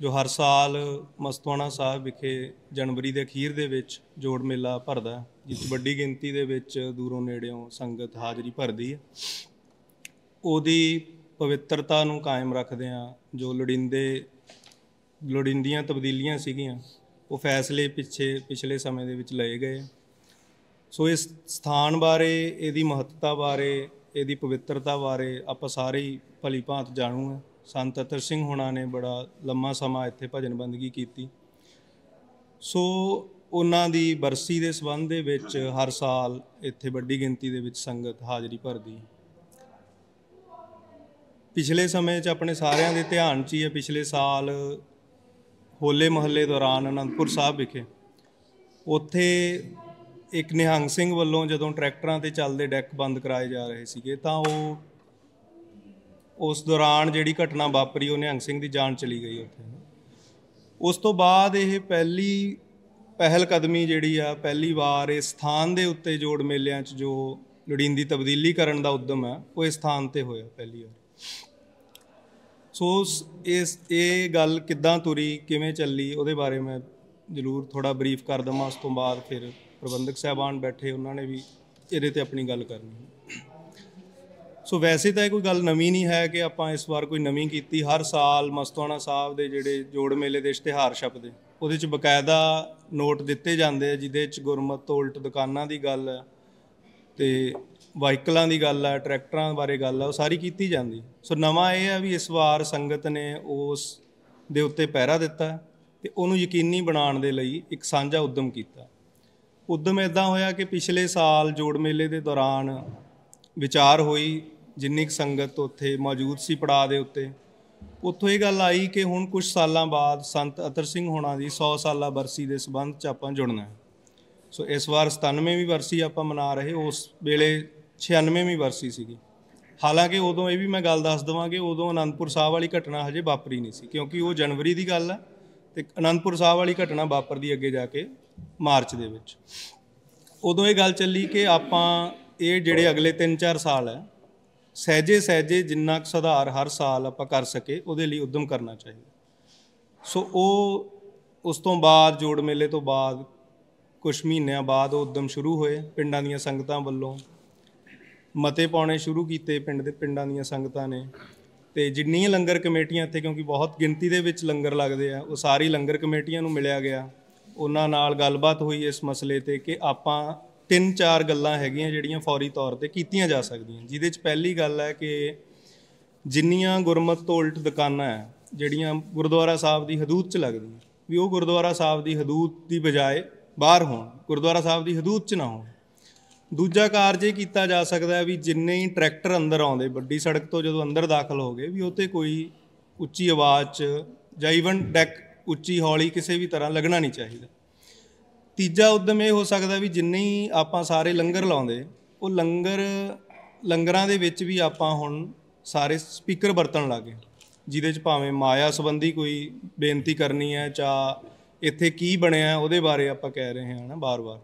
ਜੋ ਹਰ ਸਾਲ ਮਸਤਵਾਣਾ ਸਾਹਿਬ ਵਿਖੇ ਜਨਵਰੀ ਦੇ ਅਖੀਰ ਦੇ ਵਿੱਚ ਜੋੜ ਮੇਲਾ ਭਰਦਾ ਹੈ, ਜਿਸ ਵੱਡੀ ਗਿਣਤੀ ਦੇ ਵਿੱਚ ਦੂਰੋਂ ਨੇੜਿਓਂ ਸੰਗਤ ਹਾਜ਼ਰੀ ਭਰਦੀ ਹੈ। ਉਹਦੀ ਪਵਿੱਤਰਤਾ ਨੂੰ ਕਾਇਮ ਰੱਖਦੇ ਆ ਜੋ ਲੋੜੀਂਦੇ ਲੋੜੀਂਦੀਆਂ ਤਬਦੀਲੀਆਂ ਸੀਗੀਆਂ ਉਹ ਫੈਸਲੇ ਪਿੱਛੇ ਪਿਛਲੇ ਸਮੇਂ ਦੇ ਵਿੱਚ ਲਏ ਗਏ। ਸੋ ਇਸ ਸਥਾਨ ਬਾਰੇ ਇਹਦੀ ਮਹੱਤਤਾ ਬਾਰੇ ਇਹਦੀ ਪਵਿੱਤਰਤਾ ਬਾਰੇ ਆਪਾਂ ਸਾਰੇ ਹੀ ਭਲੀ ਭਾਂਤ ਜਾਣੂ ਹਾਂ। ਸੰਤ ਅਤਰ ਸਿੰਘ ਹੋਣਾ ਨੇ ਬੜਾ ਲੰਮਾ ਸਮਾਂ ਇੱਥੇ ਭਜਨ ਬੰਦਗੀ ਕੀਤੀ। ਸੋ ਉਹਨਾਂ ਦੀ ਬਰਸੀ ਦੇ ਸਬੰਧ ਦੇ ਵਿੱਚ ਹਰ ਸਾਲ ਇੱਥੇ ਵੱਡੀ ਗਿਣਤੀ ਦੇ ਵਿੱਚ ਸੰਗਤ ਹਾਜ਼ਰੀ ਭਰਦੀ। ਪਿਛਲੇ ਸਮੇਂ 'ਚ ਆਪਣੇ ਸਾਰਿਆਂ ਦੇ ਧਿਆਨ 'ਚ ਹੀ ਹੈ, ਪਿਛਲੇ ਸਾਲ ਹੋਲੇ ਮਹੱਲੇ ਦੌਰਾਨ ਅਨੰਦਪੁਰ ਸਾਹਿਬ ਵਿਖੇ, ਉੱਥੇ ਇੱਕ ਨਿਹੰਗ ਸਿੰਘ ਵੱਲੋਂ ਜਦੋਂ ਟਰੈਕਟਰਾਂ ਤੇ ਚੱਲਦੇ ਡੈਕ ਬੰਦ ਕਰਾਏ ਜਾ ਰਹੇ ਸੀਗੇ, ਤਾਂ ਉਹ ਉਸ ਦੌਰਾਨ ਜਿਹੜੀ ਘਟਨਾ ਵਾਪਰੀ, ਉਹ ਨਿਹੰਗ ਸਿੰਘ ਦੀ ਜਾਨ ਚਲੀ ਗਈ ਉੱਥੇ। ਉਸ ਤੋਂ ਬਾਅਦ ਇਹ ਪਹਿਲੀ ਪਹਿਲ ਕਦਮੀ ਜਿਹੜੀ ਆ, ਪਹਿਲੀ ਵਾਰ ਇਸ ਸਥਾਨ ਦੇ ਉੱਤੇ ਜੋੜ ਮੇਲਿਆਂ 'ਚ ਜੋ ਲੋੜੀਂਦੀ ਤਬਦੀਲੀ ਕਰਨ ਦਾ ਉਦਮ ਹੈ ਉਹ ਇਸ ਸਥਾਨ ਤੇ ਹੋਇਆ ਪਹਿਲੀ ਵਾਰ। ਸੋ ਇਸ, ਇਹ ਗੱਲ ਕਿੱਦਾਂ ਤੁਰੀ, ਕਿਵੇਂ ਚੱਲੀ, ਉਹਦੇ ਬਾਰੇ ਮੈਂ ਜ਼ਰੂਰ ਥੋੜਾ ਬਰੀਫ ਕਰ ਦਵਾਂ। ਉਸ ਤੋਂ ਬਾਅਦ ਫਿਰ ਪ੍ਰਬੰਧਕ ਸਾਹਿਬਾਨ ਬੈਠੇ, ਉਹਨਾਂ ਨੇ ਵੀ ਇਹਦੇ ਤੇ ਆਪਣੀ ਗੱਲ ਕਰਨੀ। ਸੋ ਵੈਸੇ ਤਾਂ ਇਹ ਕੋਈ ਗੱਲ ਨਵੀਂ ਨਹੀਂ ਹੈ ਕਿ ਆਪਾਂ ਇਸ ਵਾਰ ਕੋਈ ਨਵੀਂ ਕੀਤੀ ਹਰ ਸਾਲ ਮਸਤਵਾਣਾ ਸਾਹਿਬ ਦੇ ਜਿਹੜੇ ਜੋੜ ਮੇਲੇ ਦੇ ਇਸ਼ਤਿਹਾਰ ਛਪਦੇ। ਉਹਦੇ ਚ ਬਕਾਇਦਾ ਨੋਟ ਦਿੱਤੇ ਜਾਂਦੇ ਆ, ਜਿਹਦੇ ਚ ਗੁਰਮਤ ਤੋਂ ਉਲਟ ਦੁਕਾਨਾਂ ਦੀ ਗੱਲ ਹੈ ਤੇ ਵਾਹੀਕਲਾਂ ਦੀ ਗੱਲ ਹੈ ਟਰੈਕਟਰਾਂ ਬਾਰੇ ਗੱਲ ਹੈ ਉਹ ਸਾਰੀ ਕੀਤੀ ਜਾਂਦੀ। ਸੋ ਨਵਾਂ ਇਹ ਹੈ ਵੀ ਇਸ ਵਾਰ ਸੰਗਤ ਨੇ ਉਸ ਦੇ ਉੱਤੇ ਪਹਿਰਾ ਦਿੱਤਾ ਤੇ ਉਹਨੂੰ ਯਕੀਨੀ ਬਣਾਉਣ ਦੇ ਲਈ ਇੱਕ ਸਾਂਝਾ ਉਦਮ ਕੀਤਾ। ਉਦਮ ਇਦਾਂ ਹੋਇਆ ਕਿ ਪਿਛਲੇ ਸਾਲ ਜੋੜ ਮੇਲੇ ਦੇ ਦੌਰਾਨ ਵਿਚਾਰ ਹੋਈ ਜਿੰਨੀ ਕੁ ਸੰਗਤ ਉੱਥੇ ਮੌਜੂਦ ਸੀ ਪੜਾਅ ਦੇ ਉੱਤੇ, ਉੱਥੋਂ ਇਹ ਗੱਲ ਆਈ ਕਿ ਹੁਣ ਕੁਝ ਸਾਲਾਂ ਬਾਅਦ ਸੰਤ ਅਤਰ ਸਿੰਘ ਹੋਣਾ ਦੀ 100 ਸਾਲਾ ਬਰਸੀ ਦੇ ਸਬੰਧ 'ਚ ਆਪਾਂ ਜੁੜਨਾ ਹੈ। ਸੋ ਇਸ ਵਾਰ 97ਵੀਂ ਵਰਸੀ ਆਪਾਂ ਮਨਾ ਰਹੇ, ਉਸ ਵੇਲੇ 96ਵੀਂ ਬਰਸੀ ਸੀਗੀ। ਹਾਲਾਂਕਿ ਉਦੋਂ ਇਹ ਵੀ ਮੈਂ ਗੱਲ ਦੱਸ ਦਵਾਂ ਕਿ ਉਦੋਂ ਅਨੰਦਪੁਰ ਸਾਹਿਬ ਵਾਲੀ ਘਟਨਾ ਹਜੇ ਵਾਪਰੀ ਨਹੀਂ ਸੀ, ਕਿਉਂਕਿ ਉਹ ਜਨਵਰੀ ਦੀ ਗੱਲ ਹੈ ਤੇ ਅਨੰਦਪੁਰ ਸਾਹਿਬ ਵਾਲੀ ਘਟਨਾ ਵਾਪਰਦੀ ਅੱਗੇ ਜਾ ਕੇ ਮਾਰਚ ਦੇ ਵਿੱਚ। ਉਦੋਂ ਇਹ ਗੱਲ ਚੱਲੀ ਕਿ ਆਪਾਂ ਇਹ ਜਿਹੜੇ ਅਗਲੇ 3-4 ਸਾਲ ਹੈ ਸਹਿਜੇ ਸਹਿਜੇ ਜਿੰਨਾ ਕੁ ਸੁਧਾਰ ਹਰ ਸਾਲ ਆਪਾਂ ਕਰ ਸਕੇ, ਉਹਦੇ ਲਈ ਉਦਮ ਕਰਨਾ ਚਾਹੀਦਾ। ਸੋ ਉਹ ਉਸ ਤੋਂ ਬਾਅਦ, ਜੋੜ ਮੇਲੇ ਤੋਂ ਬਾਅਦ ਕੁਝ ਮਹੀਨਿਆਂ ਬਾਅਦ ਉਹ ਉਦਮ ਸ਼ੁਰੂ ਹੋਏ ਪਿੰਡਾਂ ਦੀਆਂ ਸੰਗਤਾਂ ਵੱਲੋਂ। ਮਤੇ ਪਾਉਣੇ ਸ਼ੁਰੂ ਕੀਤੇ ਪਿੰਡ ਦੇ, ਪਿੰਡਾਂ ਦੀਆਂ ਸੰਗਤਾਂ ਨੇ। ਤੇ ਜਿੰਨੀਆਂ ਲੰਗਰ ਕਮੇਟੀਆਂ ਇੱਥੇ, ਕਿਉਂਕਿ ਬਹੁਤ ਗਿਣਤੀ ਦੇ ਵਿੱਚ ਲੰਗਰ ਲੱਗਦੇ ਆ, ਉਹ ਸਾਰੀ ਲੰਗਰ ਕਮੇਟੀਆਂ ਨੂੰ ਮਿਲਿਆ ਗਿਆ। ਉਹਨਾਂ ਨਾਲ ਗੱਲਬਾਤ ਹੋਈ ਇਸ ਮਸਲੇ ਤੇ ਕਿ ਆਪਾਂ ਤਿੰਨ ਚਾਰ ਗੱਲਾਂ ਹੈਗੀਆਂ ਜਿਹੜੀਆਂ ਫੌਰੀ ਤੌਰ ਤੇ ਕੀਤੀਆਂ ਜਾ ਸਕਦੀਆਂ। ਜਿਹਦੇ ਚ ਪਹਿਲੀ ਗੱਲ ਹੈ ਕਿ ਜਿੰਨੀਆਂ ਗੁਰਮਤ ਤੋਂ ਉਲਟ ਦੁਕਾਨਾਂ ਹੈ, ਜਿਹੜੀਆਂ ਗੁਰਦੁਆਰਾ ਸਾਹਿਬ ਦੀ ਹਦੂਦ 'ਚ ਲੱਗਦੀਆਂ, ਵੀ ਉਹ ਗੁਰਦੁਆਰਾ ਸਾਹਿਬ ਦੀ ਹਦੂਦ ਦੀ ਬਜਾਏ ਬਾਹਰ ਹੋਣ, ਗੁਰਦੁਆਰਾ ਸਾਹਿਬ ਦੀ ਹਦੂਦ 'ਚ ਨਾ ਹੋਣ। ਦੂਜਾ ਕਾਰਜ ਇਹ ਕੀਤਾ ਜਾ ਸਕਦਾ ਹੈ ਵੀ ਜਿੰਨੇ ਹੀ ਟਰੈਕਟਰ ਅੰਦਰ ਆਉਂਦੇ, ਵੱਡੀ ਸੜਕ ਤੋਂ ਜਦੋਂ ਅੰਦਰ ਦਾਖਲ ਹੋ ਗਏ, ਵੀ ਉਹ 'ਤੇ ਕੋਈ ਉੱਚੀ ਆਵਾਜ਼ 'ਚ ਜਾਂ ਈਵਨ ਡੈਕ ਉੱਚੀ ਹੌਲੀ ਕਿਸੇ ਵੀ ਤਰ੍ਹਾਂ ਲੱਗਣਾ ਨਹੀਂ ਚਾਹੀਦਾ। ਤੀਜਾ ਉਦਮ ਇਹ ਹੋ ਸਕਦਾ ਵੀ ਜਿੰਨੇ ਹੀ ਆਪਾਂ ਸਾਰੇ ਲੰਗਰ ਲਾਉਂਦੇ, ਉਹ ਲੰਗਰ, ਲੰਗਰਾਂ ਦੇ ਵਿੱਚ ਵੀ ਆਪਾਂ ਹੁਣ ਸਾਰੇ ਸਪੀਕਰ ਵਰਤਣ ਲੱਗੇ ਜਿਹਦੇ ਚ ਭਾਵੇਂ ਮਾਇਆ ਸੰਬੰਧੀ ਕੋਈ ਬੇਨਤੀ ਕਰਨੀ ਹੈ ਜਾਂ ਇੱਥੇ ਕੀ ਬਣਿਆ ਉਹਦੇ ਬਾਰੇ ਆਪਾਂ ਕਹਿ ਰਹੇ ਹਾਂ ਨਾ ਬਾਰ-ਬਾਰ।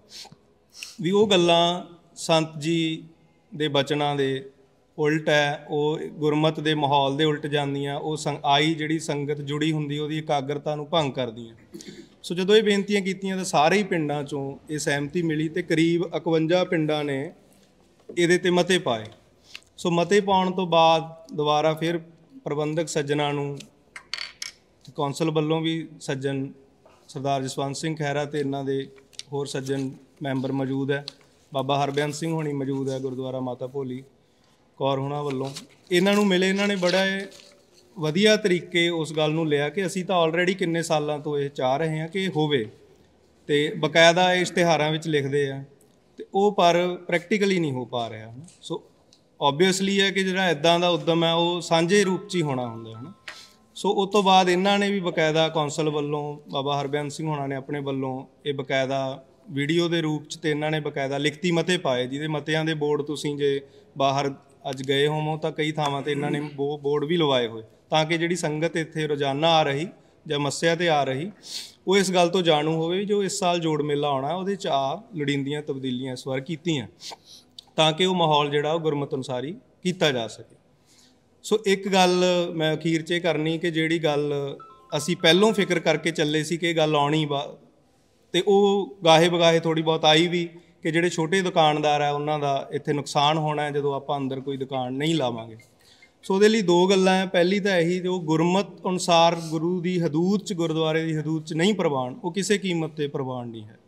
ਵੀ ਉਹ ਗੱਲਾਂ ਸੰਤ ਜੀ ਦੇ ਬਚਨਾਂ ਦੇ ਉਲਟ ਹੈ, ਉਹ ਗੁਰਮਤ ਦੇ ਮਾਹੌਲ ਦੇ ਉਲਟ ਜਾਂਦੀਆਂ, ਉਹ ਸੰਗ- ਆਈ ਜਿਹੜੀ ਸੰਗਤ ਜੁੜੀ ਹੁੰਦੀ ਉਹਦੀ ਇਕਾਗਰਤਾ ਨੂੰ ਭੰਗ ਕਰਦੀਆਂ। ਸੋ ਜਦੋਂ ਇਹ ਬੇਨਤੀਆਂ ਕੀਤੀਆਂ ਤਾਂ ਸਾਰੇ ਹੀ ਪਿੰਡਾਂ ਚੋਂ ਇਹ ਸਹਿਮਤੀ ਮਿਲੀ ਤੇ ਕਰੀਬ 51 ਪਿੰਡਾਂ ਨੇ ਇਹਦੇ ਤੇ ਮਤੇ ਪਾਏ। ਸੋ ਮਤੇ ਪਾਉਣ ਤੋਂ ਬਾਅਦ ਦੁਬਾਰਾ ਫਿਰ ਪ੍ਰਬੰਧਕ ਸੱਜਣਾ ਨੂੰ ਕੌਂਸਲ ਵੱਲੋਂ ਵੀ ਸੱਜਣ ਸਰਦਾਰ ਜਸਵੰਤ ਸਿੰਘ ਖਹਿਰਾ ਤੇ ਇਹਨਾਂ ਦੇ ਹੋਰ ਸੱਜਣ ਮੈਂਬਰ ਮੌਜੂਦ ਹੈ। ਬਾਬਾ ਹਰਬਿਆਨ ਸਿੰਘ ਹੋਣੀ ਮੌਜੂਦ ਹੈ ਗੁਰਦੁਆਰਾ ਮਾਤਾ ਭੋਲੀ ਕੌਰ ਹੋਣਾ ਵੱਲੋਂ। ਇਹਨਾਂ ਨੂੰ ਮਿਲੇ, ਇਹਨਾਂ ਨੇ ਬੜਾ ਇਹ ਵਧੀਆ ਤਰੀਕੇ ਉਸ ਗੱਲ ਨੂੰ ਲਿਆ ਕਿ ਅਸੀਂ ਤਾਂ ਆਲਰੇਡੀ ਕਿੰਨੇ ਸਾਲਾਂ ਤੋਂ ਇਹ ਚਾਹ ਰਹੇ ਹਾਂ ਕਿ ਹੋਵੇ। ਤੇ ਬਕਾਇਦਾ ਇਹ ਇਸ਼ਤਿਹਾਰਾਂ ਵਿੱਚ ਲਿਖਦੇ ਆ, ਤੇ ਉਹ ਪਰ ਪ੍ਰੈਕਟੀਕਲੀ ਨਹੀਂ ਹੋ ਪਾ ਰਿਹਾ। ਸੋ ਆਬਵੀਅਸਲੀ ਹੈ ਕਿ ਜਿਹੜਾ ਇਦਾਂ ਦਾ ਉਦਮ ਹੈ, ਉਹ ਸਾਂਝੇ ਰੂਪ 'ਚ ਹੀ ਹੋਣਾ ਹੁੰਦਾ ਹੈ ਨਾ। ਸੋ ਉਸ ਤੋਂ ਬਾਅਦ ਇਹਨਾਂ ਨੇ ਵੀ ਬਕਾਇਦਾ ਕੌਂਸਲ ਵੱਲੋਂ, ਬਾਬਾ ਹਰਬਿਆਨ ਸਿੰਘ ਹੋਣਾ ਨੇ ਆਪਣੇ ਵੱਲੋਂ ਇਹ ਬਕਾਇਦਾ ਵੀਡੀਓ ਦੇ ਰੂਪ 'ਚ ਤੇ ਇਹਨਾਂ ਨੇ ਬਕਾਇਦਾ ਲਿਖਤੀ ਮਤੇ ਪਾਏ, ਜਿਹਦੇ ਮਤਿਆਂ ਦੇ ਬੋਰਡ ਤੁਸੀਂ ਜੇ ਬਾਹਰ ਅੱਜ ਗਏ ਹੋਵੋ ਤਾਂ ਕਈ ਥਾਵਾਂ ਤੇ ਇਹਨਾਂ ਨੇ ਬੋ- ਬੋਰਡ ਵੀ ਲਵਾਏ ਹੋਏ। ਤਾਂ ਕਿ ਜਿਹੜੀ ਸੰਗਤ ਇੱਥੇ ਰੋਜ਼ਾਨਾ ਆ ਰਹੀ ਜਾਂ ਮੱਸਿਆ ਤੇ ਆ ਰਹੀ, ਉਹ ਇਸ ਗੱਲ ਤੋਂ ਜਾਣੂ ਹੋਵੇ ਵੀ ਜੋ ਇਸ ਸਾਲ ਜੋੜ ਮੇਲਾ ਆਉਣਾ, ਉਹਦੇ 'ਚ ਆ ਲੋੜੀਂਦੀਆਂ ਤਬਦੀਲੀਆਂ ਇਸ ਵਾਰ ਕੀਤੀਆਂ, ਤਾਂ ਕਿ ਉਹ ਮਾਹੌਲ ਜਿਹੜਾ ਉਹ ਗੁਰਮਤ ਅਨੁਸਾਰੀ ਕੀਤਾ ਜਾ ਸਕੇ। ਸੋ ਇੱਕ ਗੱਲ ਮੈਂ ਅਖੀਰ 'ਚ ਇਹ ਕਰਨੀ ਕਿ ਜਿਹੜੀ ਗੱਲ ਅਸੀਂ ਪਹਿਲੋਂ ਫਿਕਰ ਕਰਕੇ ਚੱਲੇ ਸੀ ਕਿ ਇਹ ਗੱਲ ਆਉਣੀ ਵਾ, ਤੇ ਉਹ ਗਾਹੇ ਬਗਾਹੇ ਥੋੜੀ ਬਹੁਤ ਆਈ ਵੀ ਕਿ ਜਿਹੜੇ ਛੋਟੇ ਦੁਕਾਨਦਾਰ ਆ, ਉਹਨਾਂ ਦਾ ਇੱਥੇ ਨੁਕਸਾਨ ਹੋਣਾ ਜਦੋਂ ਆਪਾਂ ਅੰਦਰ ਕੋਈ ਦੁਕਾਨ ਨਹੀਂ ਲਾਵਾਂਗੇ। ਸੋ ਉਹਦੇ ਲਈ ਦੋ ਗੱਲਾਂ ਹੈ। ਪਹਿਲੀ ਤਾਂ ਇਹੀ ਜੋ ਗੁਰਮਤ ਅਨੁਸਾਰ ਗੁਰੂ ਦੀ ਹਦੂਦ ਚ, ਗੁਰਦੁਆਰੇ ਦੀ ਹਦੂਦ ਚ ਨਹੀਂ ਪ੍ਰਵਾਨ, ਉਹ ਕਿਸੇ ਕੀਮਤ ਤੇ ਪ੍ਰਵਾਨ ਨਹੀਂ ਹੈ।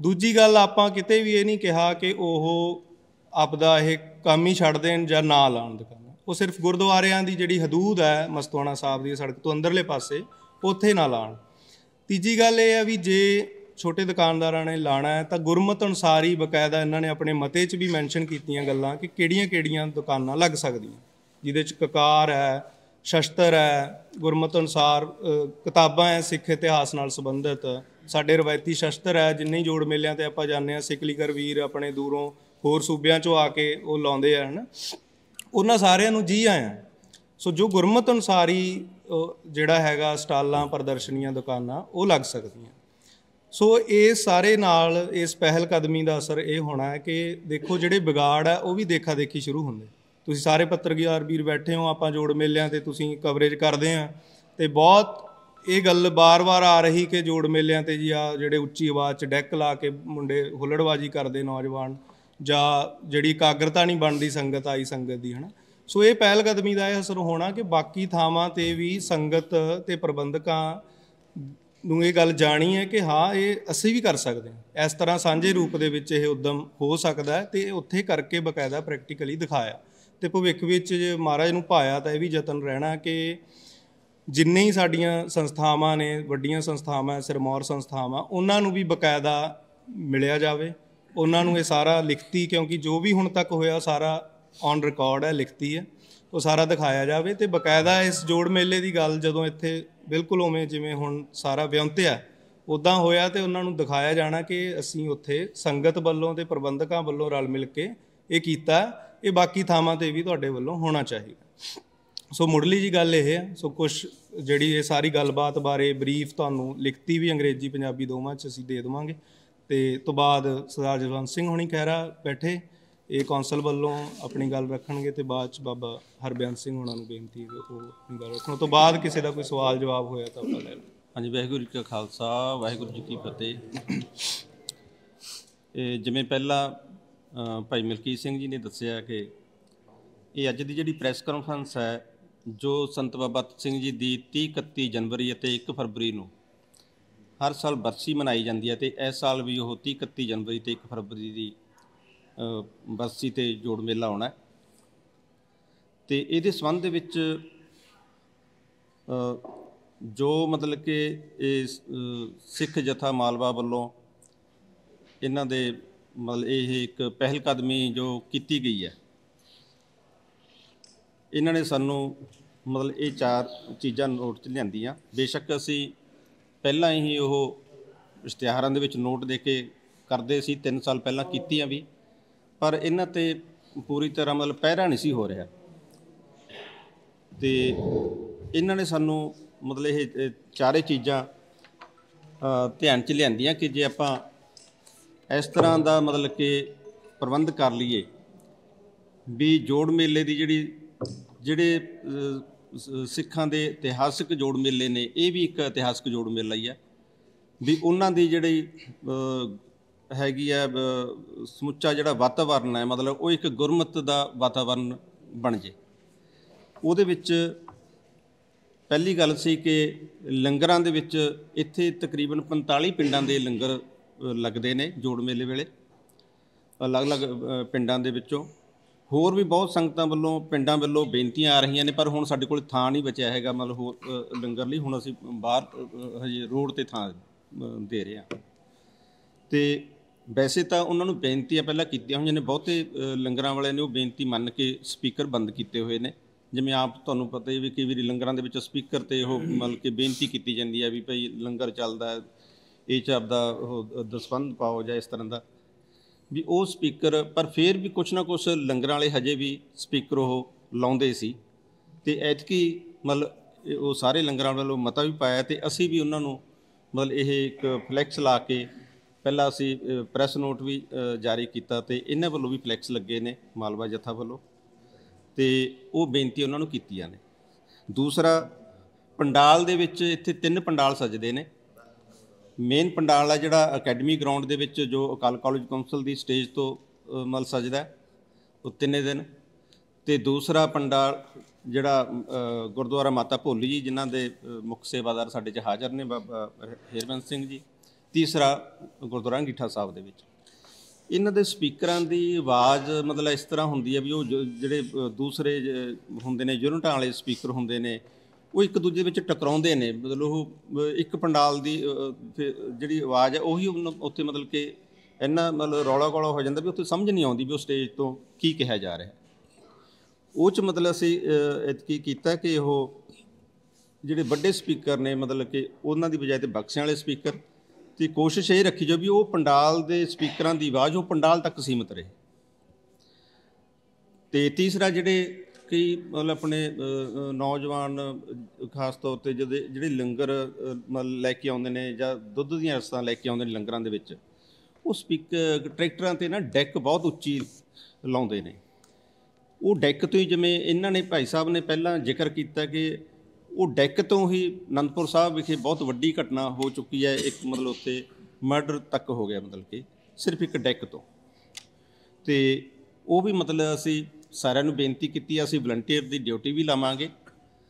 ਦੂਜੀ ਗੱਲ ਆਪਾਂ ਕਿਤੇ ਵੀ ਇਹ ਨਹੀਂ ਕਿਹਾ ਕਿ ਉਹ ਆਪਦਾ ਇਹ ਕੰਮ ਹੀ ਛੱਡ ਦੇਣ ਜਾਂ ਨਾ ਲਾਣ ਦੁਕਾਨਾਂ ਉਹ ਸਿਰਫ ਗੁਰਦੁਆਰਿਆਂ ਦੀ ਜਿਹੜੀ ਹਦੂਦ ਹੈ ਮਸਤੂਆਣਾ ਸਾਹਿਬ ਦੀ ਸੜਕ ਤੋਂ ਅੰਦਰਲੇ ਪਾਸੇ, ਉੱਥੇ ਨਾ ਲਾਣ ਤੀਜੀ ਗੱਲ ਇਹ ਹੈ ਵੀ ਜੇ ਛੋਟੇ ਦੁਕਾਨਦਾਰਾਂ ਨੇ ਲਾਣਾ ਹੈ, ਤਾਂ ਗੁਰਮਤ ਅਨੁਸਾਰ ਹੀ ਬਕਾਇਦਾ ਇਹਨਾਂ ਨੇ ਆਪਣੇ ਮਤੇ 'ਚ ਵੀ ਮੈਂਸ਼ਨ ਕੀਤੀਆਂ ਗੱਲਾਂ ਕਿ ਕਿਹੜੀਆਂ-ਕਿਹੜੀਆਂ ਦੁਕਾਨਾਂ ਲੱਗ ਸਕਦੀਆਂ। ਜਿਹਦੇ 'ਚ ਕਕਾਰ ਹੈ, ਸ਼ਸਤਰ ਹੈ, ਗੁਰਮਤ ਅਨੁਸਾਰ ਕਿਤਾਬਾਂ ਹੈ, ਸਿੱਖ ਇਤਿਹਾਸ ਨਾਲ ਸੰਬੰਧਿਤ। ਸਾਡੇ ਰਵਾਇਤੀ ਸ਼ਸਤਰ ਹੈ, ਜਿੰਨੇ ਜੋੜ ਮੇਲਿਆਂ ਤੇ ਆਪਾਂ ਜਾਂਦੇ ਆ ਲੀਗਰ ਵੀਰ ਆਪਣੇ ਦੂਰੋਂ ਹੋਰ ਸੂਬਿਆਂ 'ਚੋਂ ਆ ਕੇ ਉਹ ਲਾਉਂਦੇ ਆ, ਹਨ? ਉਹਨਾਂ ਸਾਰਿਆਂ ਨੂੰ ਜੀ ਆਇਆਂ। ਸੋ ਜੋ ਗੁਰਮਤ ਅਨੁਸਾਰ ਹੀ ਜਿਹੜਾ ਹੈਗਾ ਸਟਾਲਾਂ, ਪ੍ਰਦਰਸ਼ਨੀਆਂ, ਦੁਕਾਨਾਂ, ਉਹ ਲੱਗ ਸਕਦੀਆਂ। ਸੋ ਇਹ ਸਾਰੇ ਨਾਲ ਇਸ ਪਹਿਲ ਕਦਮੀ ਦਾ ਅਸਰ ਇਹ ਹੋਣਾ ਹੈ ਕਿ ਦੇਖੋ ਜਿਹੜੇ ਵਿਗਾੜ ਹੈ, ਉਹ ਵੀ ਦੇਖਾ ਦੇਖੀ ਸ਼ੁਰੂ ਹੁੰਦੇ। ਤੁਸੀਂ ਸਾਰੇ ਪੱਤਰਕਾਰ ਵੀਰ ਬੈਠੇ ਹੋ, ਆਪਾਂ ਜੋੜ ਮੇਲਿਆਂ ਤੇ ਤੁਸੀਂ ਕਵਰੇਜ ਕਰਦੇ ਆ ਤੇ ਬਹੁਤ ਇਹ ਗੱਲ ਬਾਰ-ਬਾਰ ਆ ਰਹੀ ਕਿ ਜੋੜ ਮੇਲਿਆਂ ਤੇ ਜੀ ਆ ਜਿਹੜੇ ਉੱਚੀ ਆਵਾਜ਼ 'ਚ ਡੈਕ ਲਾ ਕੇ ਮੁੰਡੇ ਹੁੱਲੜਬਾਜੀ ਕਰਦੇ ਨੌਜਵਾਨ ਜਾਂ ਜਿਹੜੀ ਇਕਾਗਰਤਾ ਨਹੀਂ ਬਣਦੀ ਸੰਗਤ, ਆਈ ਸੰਗਤ ਦੀ, ਹਨਾ? ਸੋ ਇਹ ਪਹਿਲ ਕਦਮੀ ਦਾ ਇਹ ਅਸਰ ਹੋਣਾ ਕਿ ਬਾਕੀ ਥਾਵਾਂ ਤੇ ਵੀ ਸੰਗਤ ਤੇ ਪ੍ਰਬੰਧਕਾਂ ਨੂੰ ਇਹ ਗੱਲ ਜਾਣੀ ਹੈ ਕਿ ਹਾਂ, ਇਹ ਅਸੀਂ ਵੀ ਕਰ ਸਕਦੇ ਹਾਂ। ਇਸ ਤਰ੍ਹਾਂ ਸਾਂਝੇ ਰੂਪ ਦੇ ਵਿੱਚ ਇਹ ਉਦਮ ਹੋ ਸਕਦਾ ਹੈ ਤੇ ਉੱਥੇ ਕਰਕੇ ਬਕਾਇਦਾ ਪ੍ਰੈਕਟੀਕਲੀ ਦਿਖਾਇਆ। ਤੇ ਭਵਿੱਖ ਵਿੱਚ ਜੇ ਮਹਾਰਾਜ ਨੂੰ ਪਾਇਆ ਤਾਂ ਇਹ ਵੀ ਯਤਨ ਰਹਿਣਾ ਕਿ ਜਿੰਨੇ ਹੀ ਸਾਡੀਆਂ ਸੰਸਥਾਵਾਂ ਨੇ, ਵੱਡੀਆਂ ਸੰਸਥਾਵਾਂ, ਸਿਰਮੌਰ ਸੰਸਥਾਵਾਂ, ਉਹਨਾਂ ਨੂੰ ਵੀ ਬਕਾਇਦਾ ਮਿਲਿਆ ਜਾਵੇ। ਉਹਨਾਂ ਨੂੰ ਇਹ ਸਾਰਾ ਲਿਖਤੀ, ਕਿਉਂਕਿ ਜੋ ਵੀ ਹੁਣ ਤੱਕ ਹੋਇਆ ਸਾਰਾ ਔਨ ਰਿਕਾਰਡ ਹੈ, ਲਿਖਤੀ ਹੈ, ਉਹ ਸਾਰਾ ਦਿਖਾਇਆ ਜਾਵੇ ਤੇ ਬਕਾਇਦਾ ਇਸ ਜੋੜ ਮੇਲੇ ਦੀ ਗੱਲ ਜਦੋਂ ਇੱਥੇ ਬਿਲਕੁਲ ਉਵੇਂ ਜਿਵੇਂ ਹੁਣ ਸਾਰਾ ਵਿਉਂਤਿਆ ਉਦਾਂ ਹੋਇਆ ਤੇ ਉਹਨਾਂ ਨੂੰ ਦਿਖਾਇਆ ਜਾਣਾ ਕਿ ਅਸੀਂ ਉੱਥੇ ਸੰਗਤ ਵੱਲੋਂ ਤੇ ਪ੍ਰਬੰਧਕਾਂ ਵੱਲੋਂ ਰਲ ਮਿਲ ਕੇ ਇਹ ਕੀਤਾ। ਇਹ ਬਾਕੀ ਥਾਵਾਂ ਤੇ ਵੀ ਤੁਹਾਡੇ ਵੱਲੋਂ ਹੋਣਾ ਚਾਹੀਦਾ। ਸੋ ਮੁੱਢਲੀ ਜੀ ਗੱਲ ਇਹ ਹੈ, ਸੋ ਕੁਝ ਜਿਹੜੀ ਇਹ ਸਾਰੀ ਗੱਲਬਾਤ ਬਾਰੇ ਬਰੀਫ ਤੁਹਾਨੂੰ ਲਿਖਤੀ ਵੀ ਅੰਗਰੇਜ਼ੀ ਪੰਜਾਬੀ ਦੋਵਾਂ ਚ ਅਸੀਂ ਦੇ ਦੇਵਾਂਗੇ। ਤੇ ਤੋਂ ਬਾਅਦ ਸਰਦਾਰ ਜਸਵੰਤ ਸਿੰਘ ਹੋਣੀ ਖਹਿਰਾ ਬੈਠੇ, ਇਹ ਕੌਂਸਲ ਵੱਲੋਂ ਆਪਣੀ ਗੱਲ ਰੱਖਣਗੇ ਤੇ ਬਾਅਦ ਚ ਬਾਬਾ ਹਰਬਿਆਨ ਸਿੰਘ ਹੋਣਾ ਨੂੰ ਬੇਨਤੀ ਹੈ ਉਹ ਆਪਣੀ ਗੱਲ ਰੱਖਣ। ਤੋਂ ਬਾਅਦ ਕਿਸੇ ਦਾ ਕੋਈ ਸਵਾਲ ਜਵਾਬ ਹੋਇਆ ਤਾਂ ਆਪਾਂ ਲੈ ਲਵਾਂਗੇ ਹਾਂਜੀ, ਵਾਹਿਗੁਰੂ ਜੀ ਕਾ ਖਾਲਸਾ, ਵਾਹਿਗੁਰੂ ਜੀ ਕੀ ਫਤਿਹ। ਇਹ ਜਿਵੇਂ ਪਹਿਲਾਂ ਭਾਈ ਮਲਕੀਤ ਸਿੰਘ ਜੀ ਨੇ ਦੱਸਿਆ ਕਿ ਇਹ ਅੱਜ ਦੀ ਜਿਹੜੀ ਪ੍ਰੈਸ ਕਾਨਫਰੰਸ ਹੈ, ਜੋ ਸੰਤ ਬਾਬਾ ਸਿੰਘ ਜੀ ਦੀ 30 31 ਜਨਵਰੀ ਅਤੇ 1 ਫਰਵਰੀ ਨੂੰ ਹਰ ਸਾਲ ਬਰਸੀ ਮਨਾਈ ਜਾਂਦੀ ਹੈ ਤੇ ਇਸ ਸਾਲ ਵੀ ਉਹ 30 31 ਜਨਵਰੀ ਤੇ 1 ਫਰਵਰੀ ਦੀ ਬਰਸੀ ਤੇ ਜੋੜ ਮੇਲਾ ਆਉਣਾ ਹੈ। ਤੇ ਇਹਦੇ ਸੰਬੰਧ ਦੇ ਵਿੱਚ ਜੋ ਮਤਲਬ ਕਿ ਇਹ ਸਿੱਖ ਜਥਾ ਮਾਲਵਾ ਵੱਲੋਂ ਇਹਨਾਂ ਦੇ ਮਤਲਬ ਇਹ ਇੱਕ ਪਹਿਲ ਕਦਮੀ ਜੋ ਕੀਤੀ ਗਈ ਹੈ। ਇਹਨਾਂ ਨੇ ਸਾਨੂੰ ਮਤਲਬ ਇਹ ਚਾਰ ਚੀਜ਼ਾਂ ਨੋਟ 'ਚ ਲਿਆਂਦੀਆਂ। ਬੇਸ਼ੱਕ ਅਸੀਂ ਪਹਿਲਾਂ ਹੀ ਉਹ ਇਸ਼ਤਿਹਾਰਾਂ ਦੇ ਵਿੱਚ ਨੋਟ ਦੇ ਕੇ ਕਰਦੇ ਸੀ 3 ਸਾਲ ਪਹਿਲਾਂ ਕੀਤੀਆਂ ਵੀ। ਪਰ ਇਹਨਾਂ ਤੇ ਪੂਰੀ ਤਰ੍ਹਾਂ ਮਤਲਬ ਪਹਿਰਾ ਨਹੀਂ ਸੀ ਹੋ ਰਿਹਾ। ਤੇ ਇਹਨਾਂ ਨੇ ਸਾਨੂੰ ਮਤਲਬ ਇਹ ਇਹ ਚਾਰੇ ਚੀਜ਼ਾਂ ਧਿਆਨ 'ਚ ਲਿਆਂਦੀਆਂ ਕਿ ਜੇ ਆਪਾਂ ਇਸ ਤਰ੍ਹਾਂ ਦਾ ਮਤਲਬ ਕਿ ਪ੍ਰਬੰਧ ਕਰ ਲਈਏ ਵੀ ਜੋੜ ਮੇਲੇ ਦੀ ਜਿਹੜੀ, ਜਿਹੜੇ ਸਿੱਖਾਂ ਦੇ ਇਤਿਹਾਸਕ ਜੋੜ ਮੇਲੇ ਨੇ, ਇਹ ਵੀ ਇੱਕ ਇਤਿਹਾਸਕ ਜੋੜ ਮੇਲਾ ਹੀ ਹੈ ਵੀ ਉਹਨਾਂ ਦੀ ਜਿਹੜੀ ਹੈਗੀ ਹੈ ਸਮੁੱਚਾ ਜਿਹੜਾ ਵਾਤਾਵਰਨ ਹੈ, ਮਤਲਬ ਉਹ ਇੱਕ ਗੁਰਮਤ ਦਾ ਵਾਤਾਵਰਨ ਬਣ ਜੇ। ਉਹਦੇ ਵਿੱਚ ਪਹਿਲੀ ਗੱਲ ਸੀ ਕਿ ਲੰਗਰਾਂ ਦੇ ਵਿੱਚ ਇੱਥੇ ਤਕਰੀਬਨ 45 ਪਿੰਡਾਂ ਦੇ ਲੰਗਰ ਲੱਗਦੇ ਨੇ ਜੋੜ ਮੇਲੇ ਵੇਲੇ। ਅਲੱਗ-ਅਲੱਗ ਪਿੰਡਾਂ ਦੇ ਵਿੱਚੋਂ। ਹੋਰ ਵੀ ਬਹੁਤ ਸੰਗਤਾਂ ਵੱਲੋਂ, ਪਿੰਡਾਂ ਵੱਲੋਂ ਬੇਨਤੀਆਂ ਆ ਰਹੀਆਂ ਨੇ, ਪਰ ਹੁਣ ਸਾਡੇ ਕੋਲ ਥਾਂ ਨਹੀਂ ਬਚਿਆ ਹੈਗਾ। ਮਤਲਬ ਹੋਰ ਲੰਗਰ ਲਈ ਹੁਣ ਅਸੀਂ ਬਾਹਰ ਹਜੇ ਰੋਡ ਤੇ ਥਾਂ ਦੇ ਰਹੇ ਹਾਂ। ਤੇ ਵੈਸੇ ਤਾਂ ਉਹਨਾਂ ਨੂੰ ਬੇਨਤੀਆਂ ਪਹਿਲਾਂ ਕੀਤੀਆਂ ਹੋਈਆਂ ਨੇ। ਬਹੁਤੇ ਲੰਗਰਾਂ ਵਾਲਿਆਂ ਨੇ ਉਹ ਬੇਨਤੀ ਮੰਨ ਕੇ ਸਪੀਕਰ ਬੰਦ ਕੀਤੇ ਹੋਏ ਨੇ। ਜਿਵੇਂ ਆਪ ਤੁਹਾਨੂੰ ਪਤਾ ਹੀ ਵੀ ਕਈ ਵਾਰੀ ਲੰਗਰਾਂ ਦੇ ਵਿੱਚ ਸਪੀਕਰ ਤੇ ਉਹ ਮਤਲਬ ਕਿ ਬੇਨਤੀ ਕੀਤੀ ਜਾਂਦੀ ਹੈ ਵੀ ਭਈ ਲੰਗਰ ਚੱਲਦਾ ਇਹ ਚ ਆਪਦਾ ਉਹ ਦਸਵੰਧ ਪਾਓ ਜਾਂ ਇਸ ਤਰ੍ਹਾਂ ਦਾ। ਵੀ ਉਹ ਸਪੀਕਰ, ਪਰ ਫਿਰ ਵੀ ਕੁਛ ਨਾ ਕੁਛ ਲੰਗਰਾਂ ਵਾਲੇ ਹਜੇ ਵੀ ਸਪੀਕਰ ਉਹ ਲਾਉਂਦੇ ਸੀ। ਤੇ ਐਤਕੀ ਮਤਲਬ ਉਹ ਸਾਰੇ ਲੰਗਰਾਂ ਵੱਲੋਂ ਮਤਾ ਵੀ ਪਾਇਆ ਤੇ ਅਸੀਂ ਵੀ ਉਹਨਾਂ ਨੂੰ ਮਤਲਬ ਇਹ ਇੱਕ ਫਲੈਕਸ ਲਾ ਕੇ ਪਹਿਲਾਂ ਅਸੀਂ ਪ੍ਰੈਸ ਨੋਟ ਵੀ ਜਾਰੀ ਕੀਤਾ ਤੇ ਇਹਨਾਂ ਵੱਲੋਂ ਵੀ ਫਲੈਕਸ ਲੱਗੇ ਨੇ ਮਾਲਵਾ ਜਥਾ ਵੱਲੋਂ। ਤੇ ਉਹ ਬੇਨਤੀ ਉਹਨਾਂ ਨੂੰ ਕੀਤੀਆਂ ਨੇ। ਦੂਸਰਾ, ਪੰਡਾਲ ਦੇ ਵਿੱਚ ਇੱਥੇ ਤਿੰਨ ਪੰਡਾਲ ਸਜਦੇ ਨੇ। ਮੇਨ ਪੰਡਾਲ ਆ ਜਿਹੜਾ ਅਕੈਡਮੀ ਗਰਾਊਂਡ ਦੇ ਵਿੱਚ ਜੋ ਅਕਾਲ ਕਾਲਜ ਕੌਂਸਲ ਦੀ ਸਟੇਜ ਤੋਂ ਮਲ ਮਤਲਬ ਸਜਦਾ ਉਹ ਤਿੰਨੇ ਦਿਨ। ਤੇ ਦੂਸਰਾ ਪੰਡਾਲ ਜਿਹੜਾ ਗੁਰਦੁਆਰਾ ਮਾਤਾ ਭੋਲੀ ਜੀ, ਜਿਨ੍ਹਾਂ ਦੇ ਮੁੱਖ ਸੇਵਾਦਾਰ ਸਾਡੇ 'ਚ ਹਾਜ਼ਰ ਨੇ, ਬਾਬਾ ਹੇਰਬੰਸ ਸਿੰਘ ਜੀ। ਤੀਸਰਾ ਗੁਰਦੁਆਰਾ ਅੰਗੀਠਾ ਸਾਹਿਬ ਦੇ ਵਿੱਚ। ਇਹਨਾਂ ਦੇ ਸਪੀਕਰਾਂ ਦੀ ਆਵਾਜ਼ ਮਤਲਬ ਇਸ ਤਰ੍ਹਾਂ ਹੁੰਦੀ ਹੈ ਵੀ ਉਹ ਜੋ- ਜਿਹੜੇ ਦੂਸਰੇ ਜ- ਹੁੰਦੇ ਨੇ, ਯੂਨਿਟਾਂ ਵਾਲੇ ਸਪੀਕਰ ਹੁੰਦੇ ਨੇ ਉਹ ਇੱਕ ਦੂਜੇ ਵਿੱਚ ਟਕਰਾਉਂਦੇ ਨੇ ਮਤਲਬ ਉਹ ਇੱਕ ਪੰਡਾਲ ਦੀ ਫਿਰ ਜਿਹੜੀ ਆਵਾਜ਼ ਹੈ ਉਹੀ ਉਹਨੂੰ ਉੱਥੇ ਮਤਲਬ ਕਿ ਇੰਨਾ ਮਤਲਬ ਰੌਲਾ ਗੋਲਾ ਹੋ ਜਾਂਦਾ ਵੀ ਉੱਥੇ ਸਮਝ ਨਹੀਂ ਆਉਂਦੀ ਵੀ ਉਹ ਸਟੇਜ ਤੋਂ ਕੀ ਕਿਹਾ ਜਾ ਰਿਹਾ। ਉਹ ਚ ਮਤਲਬ ਅਸੀਂ ਅ, ਕੀ ਕੀਤਾ ਕਿ ਉਹ ਜਿਹੜੇ ਵੱਡੇ ਸਪੀਕਰ ਨੇ ਮਤਲਬ ਕਿ ਉਹਨਾਂ ਦੀ ਬਜਾਏ ਤੇ ਬਕਸਿਆਂ ਵਾਲੇ ਸਪੀਕਰ ਤੇ ਕੋਸ਼ਿਸ਼ ਇਹ ਰੱਖੀ ਜੋ ਵੀ ਉਹ ਪੰਡਾਲ ਦੇ ਸਪੀਕਰਾਂ ਦੀ ਆਵਾਜ਼ ਉਹ ਪੰਡਾਲ ਤੱਕ ਸੀਮਿਤ ਰਹੇ। ਤੇ ਤੀਸਰਾ ਜਿਹੜੇ ਕਈ ਮਤਲਬ ਆਪਣੇ ਨੌਜਵਾਨ ਖਾਸ ਤੌਰ ਤੇ ਜਿਹੜੇ ਜਿਹੜੇ ਲੰਗਰ ਅ, ਲੈ ਕੇ ਆਉਂਦੇ ਨੇ ਜਾਂ ਦੁੱਧ ਦੀਆਂ ਰਸਤਾਂ ਲੈ ਕੇ ਆਉਂਦੇ ਨੇ ਲੰਗਰਾਂ ਦੇ ਵਿੱਚ ਉਹ ਸਪੀਕ ਟਰੈਕਟਰਾਂ ਤੇ ਨਾ ਡੈਕ ਬਹੁਤ ਉੱਚੀ ਲਾਉਂਦੇ ਨੇ। ਉਹ ਡੈਕ ਤੋਂ ਹੀ ਜਿਵੇਂ ਇਹਨਾਂ ਨੇ ਭਾਈ ਸਾਹਿਬ ਨੇ ਪਹਿਲਾਂ ਜ਼ਿਕਰ ਕੀਤਾ ਕਿ ਉਹ ਡੈਕ ਤੋਂ ਹੀ ਅਨੰਦਪੁਰ ਸਾਹਿਬ ਵਿਖੇ ਬਹੁਤ ਵੱਡੀ ਘਟਨਾ ਹੋ ਚੁੱਕੀ ਹੈ ਇੱਕ ਮਤਲਬ ਉੱਥੇ ਮਰਡਰ ਤੱਕ ਹੋ ਗਿਆ ਮਤਲਬ ਕਿ ਸਿਰਫ ਇੱਕ ਡੈਕ ਤੋਂ। ਤੇ ਉਹ ਵੀ ਮਤਲਬ ਅਸੀਂ ਸਾਰਿਆਂ ਨੂੰ ਬੇਨਤੀ ਕੀਤੀ ਹੈ ਅਸੀਂ ਵਲੰਟੀਅਰ ਦੀ ਡਿਊਟੀ ਵੀ ਲਾਵਾਂਗੇ।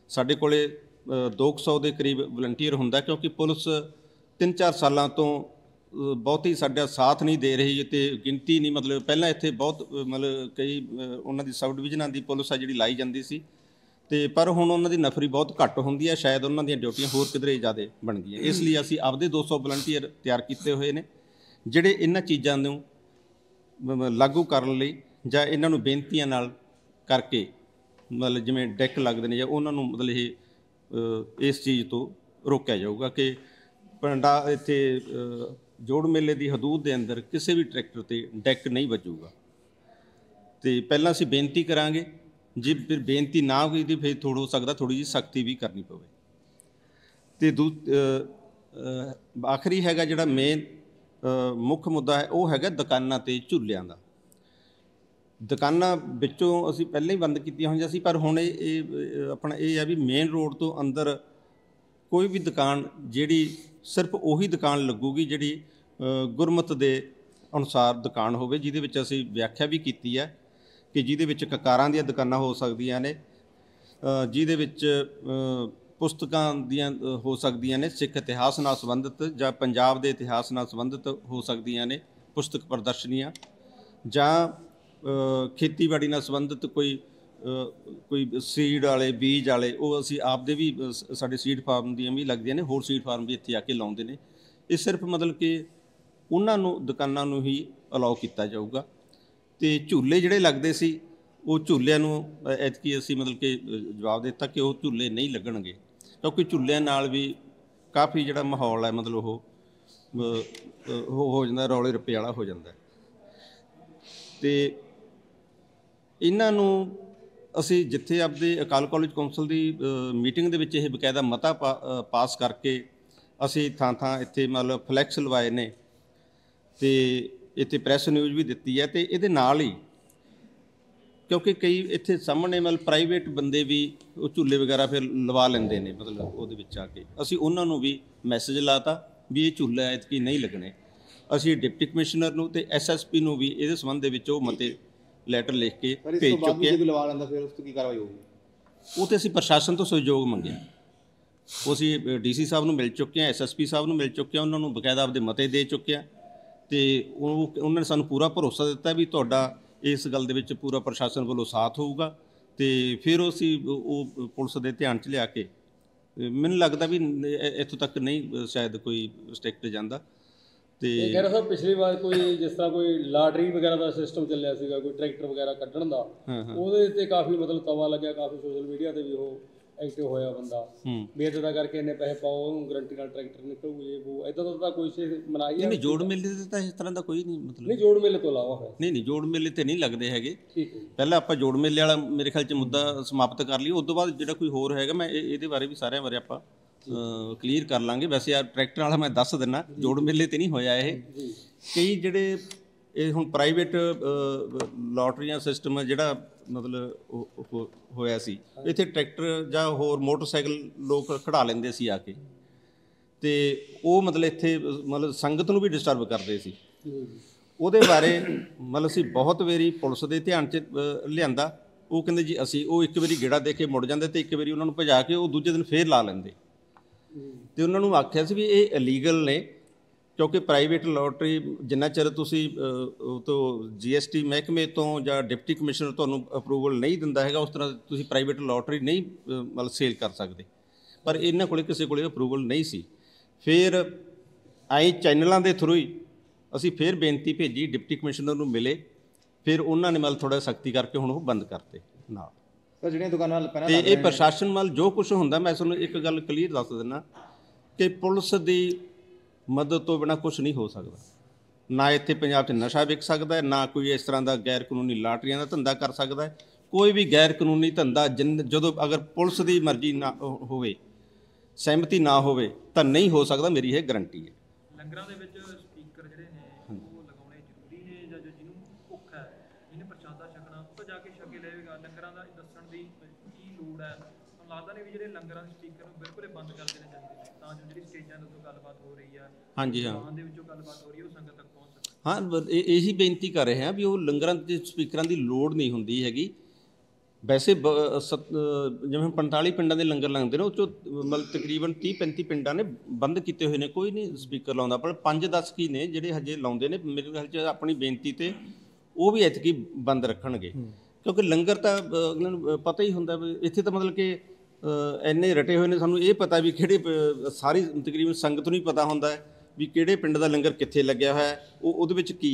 ਸਾਡੇ ਕੋਲੇ ਅ, 200 ਦੇ ਕਰੀਬ ਵਲੰਟੀਅਰ ਹੁੰਦਾ ਕਿਉਂਕਿ ਪੁਲਿਸ 3-4 ਸਾਲਾਂ ਤੋਂ ਬਹੁਤ ਹੀ ਸਾਡਾ ਸਾਥ ਨਹੀਂ ਦੇ ਰਹੀ ਤੇ ਗਿਣਤੀ ਨਹੀਂ ਮਤਲਬ ਪਹਿਲਾਂ ਇੱਥੇ ਬਹੁਤ ਮਤਲਬ ਕਈ ਉਹਨਾਂ ਦੀ ਸਬ ਡਿਵੀਜ਼ਨਾਂ ਦੀ ਪੁਲਿਸ ਆ ਜਿਹੜੀ ਲਾਈ ਜਾਂਦੀ ਸੀ। ਤੇ ਪਰ ਹੁਣ ਉਹਨਾਂ ਦੀ ਨਫਰੀ ਬਹੁਤ ਘੱਟ ਹੁੰਦੀ ਹੈ ਸ਼ਾਇਦ ਉਹਨਾਂ ਦੀਆਂ ਡਿਊਟੀਆਂ ਹੋਰ ਕਿਧਰੇ ਜ਼ਿਆਦਾ ਬਣ ਗਈਆਂ। ਇਸ ਲਈ ਅਸੀਂ ਆਪਦੇ 200 ਵਲੰਟੀਅਰ ਤਿਆਰ ਕੀਤੇ ਹੋਏ ਨੇ ਜਿਹੜੇ ਇਹਨਾਂ ਚੀਜ਼ਾਂ ਨੂੰ ਲਾਗੂ ਕਰਨ ਲਈ ਜਾਂ ਇਹਨਾਂ ਨੂੰ ਬੇਨਤੀਆਂ ਨਾਲ ਕਰਕੇ, ਮਤਲਬ ਜਿਵੇਂ ਡੈਕ ਲੱਗਦੇ ਨੇ ਜਾਂ ਉਹਨਾਂ ਨੂੰ ਮਤਲਬ ਇਹ ਇਸ ਚੀਜ਼ ਤੋਂ ਰੋਕਿਆ ਜਾਊਗਾ ਕਿ ਪੰਡਾ ਇੱਥੇ ਜੋੜ ਮੇਲੇ ਦੀ ਹਦੂਦ ਦੇ ਅੰਦਰ ਕਿਸੇ ਵੀ ਟਰੈਕਟਰ ਤੇ ਡੈਕ ਨਹੀਂ ਵੱਜੂਗਾ। ਤੇ ਪਹਿਲਾਂ ਅਸੀਂ ਬੇਨਤੀ ਕਰਾਂਗੇ, ਜੇ ਫਿਰ ਬੇਨਤੀ ਨਾ ਹੋਈ ਤੇ ਫਿਰ ਥੋੜਾ ਹੋ ਸਕਦਾ ਥੋੜੀ ਜੀ ਸਖਤੀ ਵੀ ਕਰਨੀ ਪਵੇ। ਤੇ ਦੂ ਆਖਰੀ ਹੈਗਾ ਜਿਹੜਾ ਮੇਨ ਮੁੱਖ ਮੁੱਦਾ ਹੈ, ਉਹ ਹੈਗਾ ਦੁਕਾਨਾਂ ਤੇ ਝੂਲਿਆਂ ਦਾ। ਦੁਕਾਨਾਂ ਵਿੱਚੋਂ ਅਸੀਂ ਪਹਿਲਾਂ ਹੀ ਬੰਦ ਕੀਤੀਆਂ ਹੋਈਆਂ ਸੀ ਪਰ ਹੁਣ ਇਹ ਇਹ, ਆਪਣਾ ਇਹ ਆ ਵੀ ਮੇਨ ਰੋਡ ਤੋਂ ਅੰਦਰ ਕੋਈ ਵੀ ਦੁਕਾਨ ਜਿਹੜੀ ਸਿਰਫ ਉਹੀ ਦੁਕਾਨ ਲੱਗੂਗੀ ਜਿਹੜੀ ਅ, ਗੁਰਮਤ ਦੇ ਅਨੁਸਾਰ ਦੁਕਾਨ ਹੋਵੇ ਜਿਹਦੇ ਵਿੱਚ ਅਸੀਂ ਵਿਆਖਿਆ ਵੀ ਕੀਤੀ ਹੈ ਕਿ ਜਿਹਦੇ ਵਿੱਚ ਕਕਾਰਾਂ ਦੀਆਂ ਦੁਕਾਨਾਂ ਹੋ ਸਕਦੀਆਂ ਨੇ ਅ, ਜਿਹਦੇ ਵਿੱਚ ਅ, ਪੁਸਤਕਾਂ ਦੀਆਂ ਅ, ਹੋ ਸਕਦੀਆਂ ਨੇ ਸਿੱਖ ਇਤਿਹਾਸ ਨਾਲ ਸੰਬੰਧਿਤ ਜਾਂ ਪੰਜਾਬ ਦੇ ਇਤਿਹਾਸ ਨਾਲ ਸੰਬੰਧਿਤ ਹੋ ਸਕਦੀਆਂ ਨੇ ਪੁਸਤਕ ਪ੍ਰਦਰਸ਼ਨੀਆਂ ਜਾਂ ਖੇਤੀਬਾੜੀ ਨਾਲ ਸੰਬੰਧਿਤ ਕੋਈ ਕੋਈ ਸੀਡ ਵਾਲੇ, ਬੀਜ ਵਾਲੇ, ਉਹ ਅਸੀਂ ਆਪਦੇ ਵੀ ਸਾਡੇ ਸੀਡ ਫਾਰਮ ਦੀਆਂ ਵੀ ਲੱਗਦੀਆਂ ਨੇ, ਹੋਰ ਸੀਡ ਫਾਰਮ ਵੀ ਇੱਥੇ ਆ ਕੇ ਲਾਉਂਦੇ ਨੇ। ਇਹ ਸਿਰਫ ਮਤਲਬ ਕਿ ਉਹਨਾਂ ਨੂੰ, ਦੁਕਾਨਾਂ ਨੂੰ ਹੀ ਅਲਾਉ ਕੀਤਾ ਜਾਊਗਾ। ਤੇ ਝੂਲੇ ਜਿਹੜੇ ਲੱਗਦੇ ਸੀ, ਉਹ ਝੂਲਿਆਂ ਨੂੰ ਐਤਕੀ ਅਸੀਂ ਮਤਲਬ ਕਿ ਜਵਾਬ ਦਿੱਤਾ ਕਿ ਉਹ ਝੂਲੇ ਨਹੀਂ ਲੱਗਣਗੇ। ਕਿਉਂਕਿ ਝੂਲਿਆਂ ਨਾਲ ਵੀ ਕਾਫੀ ਜਿਹੜਾ ਮਾਹੌਲ ਹੈ, ਮਤਲਬ ਉਹ ਹੋ ਹੋ ਜਾਂਦਾ ਰੌਲੇ ਰੱਪੇ ਵਾਲਾ ਹੋ ਜਾਂਦਾ। ਤੇ ਇਹਨਾਂ ਨੂੰ ਅਸੀਂ ਜਿੱਥੇ ਆਪਦੇ ਅਕਾਲ ਕਾਲਜ ਕੌਂਸਲ ਦੀ ਮੀਟਿੰਗ ਦੇ ਵਿੱਚ ਇਹ ਬਕਾਇਦਾ ਮਤਾ ਪਾਸ ਕਰਕੇ ਅਸੀਂ ਥਾਂ ਥਾਂ ਇੱਥੇ ਮਤਲਬ ਫਲੈਕਸ ਲਵਾਏ ਨੇ ਤੇ ਇੱਥੇ ਪ੍ਰੈਸ ਨਿਊਜ਼ ਵੀ ਦਿੱਤੀ ਹੈ ਤੇ ਇਹਦੇ ਨਾਲ ਹੀ ਕਿਉਂਕਿ ਕਈ ਇੱਥੇ ਸਾਹਮਣੇ ਮਤਲਬ ਪ੍ਰਾਈਵੇਟ ਬੰਦੇ ਵੀ ਉਹ ਝੂਲੇ ਵਗੈਰਾ ਫਿਰ ਲਵਾ ਲੈਂਦੇ ਨੇ ਮਤਲਬ ਉਹਦੇ ਵਿੱਚ ਆ ਕੇ। ਅਸੀਂ ਉਹਨਾਂ ਨੂੰ ਵੀ ਮੈਸੇਜ ਲਾਤਾ ਵੀ ਇਹ ਝੂਲਾ ਐਤਕੀ ਨਹੀਂ ਲੱਗਣੇ। ਅਸੀਂ ਡਿਪਟੀ ਕਮਿਸ਼ਨਰ ਨੂੰ ਤੇ ਐਸਐਸਪੀ ਨੂੰ ਵੀ ਇਹਦੇ ਸੰਬੰਧ ਦੇ ਵਿੱਚ ਉਹ ਮਤੇ ਲੈਟਰ ਲਿਖ ਕੇ ਭੇਜ ਚੁੱਕੇ ਜੇ ਹਾਂ ਕੋਈ ਲਵਾ ਲੈਂਦਾ ਫਿਰ ਉਸ ਤੋਂ ਕੀ ਕਾਰਵਾਈ ਹੋਊਗੀ? ਉਹ ਤੇ ਅਸੀਂ ਪ੍ਰਸ਼ਾਸਨ ਤੋਂ ਸਹਿਯੋਗ ਮੰਗਿਆ। ਉਹ ਅਸੀਂ ਡੀਸੀ ਸਾਹਿਬ ਨੂੰ ਮਿਲ ਚੁੱਕੇ ਹਾਂ ਐਸਐਸਪੀ ਸਾਹਿਬ ਨੂੰ ਮਿਲ ਚੁੱਕੇ ਹਾਂ ਉਹਨਾਂ ਨੂੰ ਬਕਾਇਦਾ ਆਪਦੇ ਮਤੇ ਦੇ ਚੁੱਕੇ ਹਾਂ ਤੇ ਉਹ ਉਹਨਾਂ ਨੇ ਸਾਨੂੰ ਪੂਰਾ ਭਰੋਸਾ ਦਿੱਤਾ ਵੀ ਤੁਹਾਡਾ ਇਸ ਗੱਲ ਦੇ ਵਿੱਚ ਪੂਰਾ ਪ੍ਰਸ਼ਾਸਨ ਵੱਲੋਂ ਸਾਥ ਹੋਊਗਾ। ਤੇ ਫਿਰ ਅਸੀਂ ਉਹ ਪੁਲਿਸ ਦੇ ਧਿਆਨ 'ਚ ਲਿਆ ਕੇ ਮੈਨੂੰ ਲੱਗਦਾ ਵੀ ਇੱਥੋਂ ਤੱਕ ਨਹੀਂ ਸ਼ਾਇਦ ਕੋਈ ਸਟ੍ਰਿਕਟ ਜਾਂਦਾ। ਤੇ ਇਹ ਕਹਿ ਰਿਹਾ ਸਾਹਿਬ ਪਿਛਲੀ ਵਾਰ ਕੋਈ ਜਿਸ ਤਰ੍ਹਾਂ ਕੋਈ ਲਾਟਰੀ ਵਗੈਰਾ ਦਾ ਸਿਸਟਮ ਚੱਲਿਆ ਸੀਗਾ ਕੋਈ ਟਰੈਕਟਰ ਵਗੈਰਾ ਕੱਢਣ ਦਾ ਉਹਦੇ ਤੇ ਕਾਫੀ ਮਤਲਬ ਤਵਾ ਲੱਗਿਆ ਕਾਫੀ ਸੋਸ਼ਲ ਮੀਡੀਆ ਤੇ ਵੀ ਉਹ ਐਕਟਿਵ ਹੋਇਆ ਬੰਦਾ। ਵੀ ਇੱਦਾਂ ਕਰਕੇ ਇੰਨੇ ਪੈਸੇ ਪਾਓ ਉਹਨੂੰ ਗਰੰਟੀ ਨਾਲ ਟਰੈਕਟਰ ਨਿਕਲੂ ਇਹ ਉਹ ਇਦਾਂ ਦਾ ਤਾਂ ਕੋਈ ਚੀਜ਼ ਮਨਾਈ ਨਹੀਂ ਜੋੜ ਮੇਲੇ ਤੇ ਤਾਂ ਇਸ ਤਰ੍ਹਾਂ ਦਾ ਕੋਈ ਨਹੀਂ ਮਤਲਬ। ਨਹੀਂ ਜੋੜ ਮੇਲੇ ਤੋਂ ਇਲਾਵਾ ਹੈ ਨਹੀਂ ਨਹੀਂ ਜੋੜ ਮੇਲੇ ਤੇ ਨਹੀਂ ਲੱਗਦੇ ਹੈਗੇ। ਪਹਿਲਾਂ ਆਪਾਂ ਜੋੜ ਮੇਲੇ ਵਾਲਾ ਮੇਰੇ ਖਿਆਲ 'ਚ ਮੁੱਦਾ ਸਮਾਪਤ ਕਰ ਲਈਏ ਉਸ ਤੋਂ ਬਾਅਦ ਜਿਹੜਾ ਕੋਈ ਹੋਰ ਹੈਗਾ ਮੈਂ ਇਹ- ਇਹਦੇ ਬਾਰੇ ਵੀ ਸਾਰਿਆਂ ਬਾਰੇ ਆਪਾਂ ਕਲੀਅਰ ਕਰ ਲਾਂਗੇ। ਵੈਸੇ ਯਾਰ ਟਰੈਕਟਰ ਵਾਲਾ ਮੈਂ ਦੱਸ ਦਿੰਨਾ ਜੋੜ ਮੇਲੇ ਤੇ ਨਹੀਂ ਹੋਇਆ ਇਹ। ਕਈ ਜਿਹੜੇ ਇਹ ਹੁਣ ਪ੍ਰਾਈਵੇਟ ਲਾਟਰੀਆਂ ਸਿਸਟਮ ਜਿਹੜਾ ਮਤਲਬ ਹੋਇਆ ਸੀ ਇੱਥੇ ਟਰੈਕਟਰ ਜਾਂ ਹੋਰ ਮੋਟਰਸਾਈਕਲ ਲੋਕ ਖੜਾ ਲੈਂਦੇ ਸੀ ਆ ਕੇ। ਤੇ ਉਹ ਮਤਲਬ ਇੱਥੇ ਮਤਲਬ ਸੰਗਤ ਨੂੰ ਵੀ ਡਿਸਟਰਬ ਕਰਦੇ ਸੀ। ਉਹਦੇ ਬਾਰੇ ਮਤਲਬ ਅਸੀਂ ਬਹੁਤ ਵਾਰੀ ਪੁਲਿਸ ਦੇ ਧਿਆਨ 'ਚ ਲਿਆਂਦਾ। ਉਹ ਕਹਿੰਦੇ ਜੀ ਅਸੀਂ ਉਹ ਇੱਕ ਵਾਰੀ ਗੇੜਾ ਦੇ ਕੇ ਮੁੜ ਜਾਂਦੇ ਤੇ ਇੱਕ ਵਾਰੀ ਉਹਨਾਂ ਨੂੰ ਭਜਾ ਕੇ ਉਹ ਦੂਜੇ ਦਿਨ ਫੇਰ ਲਾ ਲੈਂਦੇ। ਤੇ ਉਹਨਾਂ ਨੂੰ ਆਖਿਆ ਸੀ ਵੀ ਇਹ ਇਲੀਗਲ ਨੇ ਕਿਉਂਕਿ ਪ੍ਰਾਈਵੇਟ ਲੋਟਰੀ ਜਿੰਨਾ ਚਿਰ ਤੁਸੀਂ ਉਹ ਤੋਂ ਜੀਐਸਟੀ ਮਹਿਕਮੇ ਤੋਂ ਜਾਂ ਡਿਪਟੀ ਕਮਿਸ਼ਨਰ ਤੁਹਾਨੂੰ ਅਪਰੂਵਲ ਨਹੀਂ ਦਿੰਦਾ ਹੈਗਾ ਉਸ ਤਰ੍ਹਾਂ ਤੁਸੀਂ ਪ੍ਰਾਈਵੇਟ ਲੋਟਰੀ ਨਹੀਂ ਮਤਲਬ ਸੇਲ ਕਰ ਸਕਦੇ। ਪਰ ਇਹਨਾਂ ਕੋਲੇ ਕਿਸੇ ਕੋਲੇ ਅਪਰੂਵਲ ਨਹੀਂ ਸੀ। ਫਿਰ ਆਈ ਚੈਨਲਾਂ ਦੇ ਥਰੂ ਹੀ ਅਸੀਂ ਫਿਰ ਬੇਨਤੀ ਭੇਜੀ ਡਿਪਟੀ ਕਮਿਸ਼ਨਰ ਨੂੰ ਮਿਲੇ। ਫਿਰ ਉਹਨਾਂ ਨੇ ਮਤਲਬ ਥੋੜਾ ਸਖਤੀ ਕਰਕੇ ਹੁਣ ਉਹ ਬੰਦ ਕਰਤੇ ਨਾਲ। ਸਰ ਜਿਹੜੀਆਂ ਦੁਕਾਨਾਂ ਪਹਿਲਾਂ ਤੇ ਇਹ ਪ੍ਰਸ਼ਾਸਨ ਵੱਲ ਜੋ ਕੁਝ ਹੁੰਦਾ ਮੈਂ ਤੁਹਾਨੂੰ ਇੱਕ ਗੱਲ ਕਲੀਅਰ ਦੱਸ ਦਿੰਦਾ। ਕਿ ਪੁਲਿਸ ਦੀ ਮਦਦ ਤੋਂ ਬਿਨਾ ਕੁਝ ਨਹੀਂ ਹੋ ਸਕਦਾ। ਨਾ ਇੱਥੇ ਪੰਜਾਬ 'ਚ ਨਸ਼ਾ ਵਿਕ ਸਕਦਾ ਹੈ ਨਾ ਕੋਈ ਇਸ ਤਰ੍ਹਾਂ ਦਾ ਗੈਰ ਕਾਨੂੰਨੀ ਲਾਟਰੀਆਂ ਦਾ ਧੰਦਾ ਕਰ ਸਕਦਾ ਹੈ। ਕੋਈ ਵੀ ਗੈਰ ਕਾਨੂੰਨੀ ਧੰਦਾ ਜਦੋਂ ਅਗਰ ਪੁਲਿਸ ਦੀ ਮਰਜ਼ੀ ਨਾ ਹੋਵੇ ਸਹਿਮਤੀ ਨਾ ਹੋਵੇ ਤਾਂ ਨਹੀਂ ਹੋ ਸਕਦਾ ਮੇਰੀ ਇਹ ਗਰੰਟੀ ਹੈ। ਲੰਗਰਾਂ ਦੇ ਵਿੱਚ ਸਪੀਕਰ ਜਿਹੜੇ ਨੇ ਉਹ ਲਗਾਉਣੇ ਜ਼ਰੂਰੀ ਨੇ ਜਾਂ ਜੋ ਜਿਹਨੂੰ ਭੁੱਖ ਹੈ ਜਿਹਨੇ ਪ੍ਰਸ਼ਾਦਾ ਛਕਣਾ ਉਹ ਤਾਂ ਜਾ ਕੇ ਛਕੇ ਲਏਗਾ। ਲੰਗਰਾਂ ਦਾ ਦੱਸਣ ਦੀ ਕੀ ਲੋੜ ਹੈ? ਲੱਗਦਾ ਨਹੀਂ ਵੀ ਜਿਹੜੇ ਲੰਗਰਾਂ ਦੇ ਸਪੀਕਰ ਨੂੰ ਬਿਲਕੁਲ ਹੀ ਬੰਦ ਕਰ ਦੇਣੇ ਚਾਹੀਦੇ ਨੇ ਤਾਂ ਜੋ ਜਿਹੜੀ ਸਟੇਜਾਂ ਦੇ ਉੱਤੇ ਗੱਲਬਾਤ ਹੋ ਰਹੀ ਆ ਹਾਂਜੀ ਹਾਂ। ਦੇ ਵਿੱਚੋਂ ਗੱਲਬਾਤ ਹੋ ਰਹੀ ਹੈ ਉਹ ਸੰਗਤ ਤੱਕ ਪਹੁੰਚ ਸਕੇ। ਹਾਂ ਇਹ ਬੇਨਤੀ ਕਰ ਰਹੇ ਹਾਂ ਵੀ ਉਹ ਲੰਗਰਾਂ ਦੇ ਸਪੀਕਰਾਂ ਦੀ ਲੋੜ ਨਹੀਂ ਹੁੰਦੀ ਹੈਗੀ। ਵੈਸੇ ਜਿਵੇਂ 45 ਪਿੰਡਾਂ ਦੇ ਲੰਗਰ ਲੱਗਦੇ ਨੇ ਉਹ ਚੋਂ ਮਤਲਬ ਤਕਰੀਬਨ 30 35 ਪਿੰਡਾਂ ਨੇ ਬੰਦ ਕੀਤੇ ਹੋਏ ਨੇ ਕੋਈ ਨਹੀਂ ਸਪੀਕਰ ਲਾਉਂਦਾ ਪਰ 5 10 ਕੀ ਨੇ ਜਿਹੜੇ ਹਜੇ ਲਾਉਂਦੇ ਨੇ ਮੇਰੇ ਖਿਆਲ 'ਚ ਆਪਣੀ ਬੇਨਤੀ ਤੇ ਉਹ ਵੀ ਐਤਕੀ ਬੰਦ ਰੱਖਣਗੇ। ਕਿਉਂਕਿ ਲੰਗਰ ਤਾਂ ਅ, ਅਗਲਿਆਂ ਨੂੰ ਪਤਾ ਹੀ ਹੁੰਦਾ ਵੀ ਇੱਥੇ ਤਾਂ ਮਤਲਬ ਕਿ ਇੰਨੇ ਰਟੇ ਹੋਏ ਨੇ ਸਾਨੂੰ ਇਹ ਪਤਾ ਵੀ ਕਿਹੜੇ ਸਾਰੀ ਤਕਰੀਬਨ ਸੰਗਤ ਨੂੰ ਹੀ ਪਤਾ ਹੁੰਦਾ ਹੈ ਵੀ ਕਿਹੜੇ ਪਿੰਡ ਦਾ ਲੰਗਰ ਕਿੱਥੇ ਲੱਗਿਆ ਹੋਇਆ ਹੈ ਉਹ ਉਹਦੇ ਵਿੱਚ ਕੀ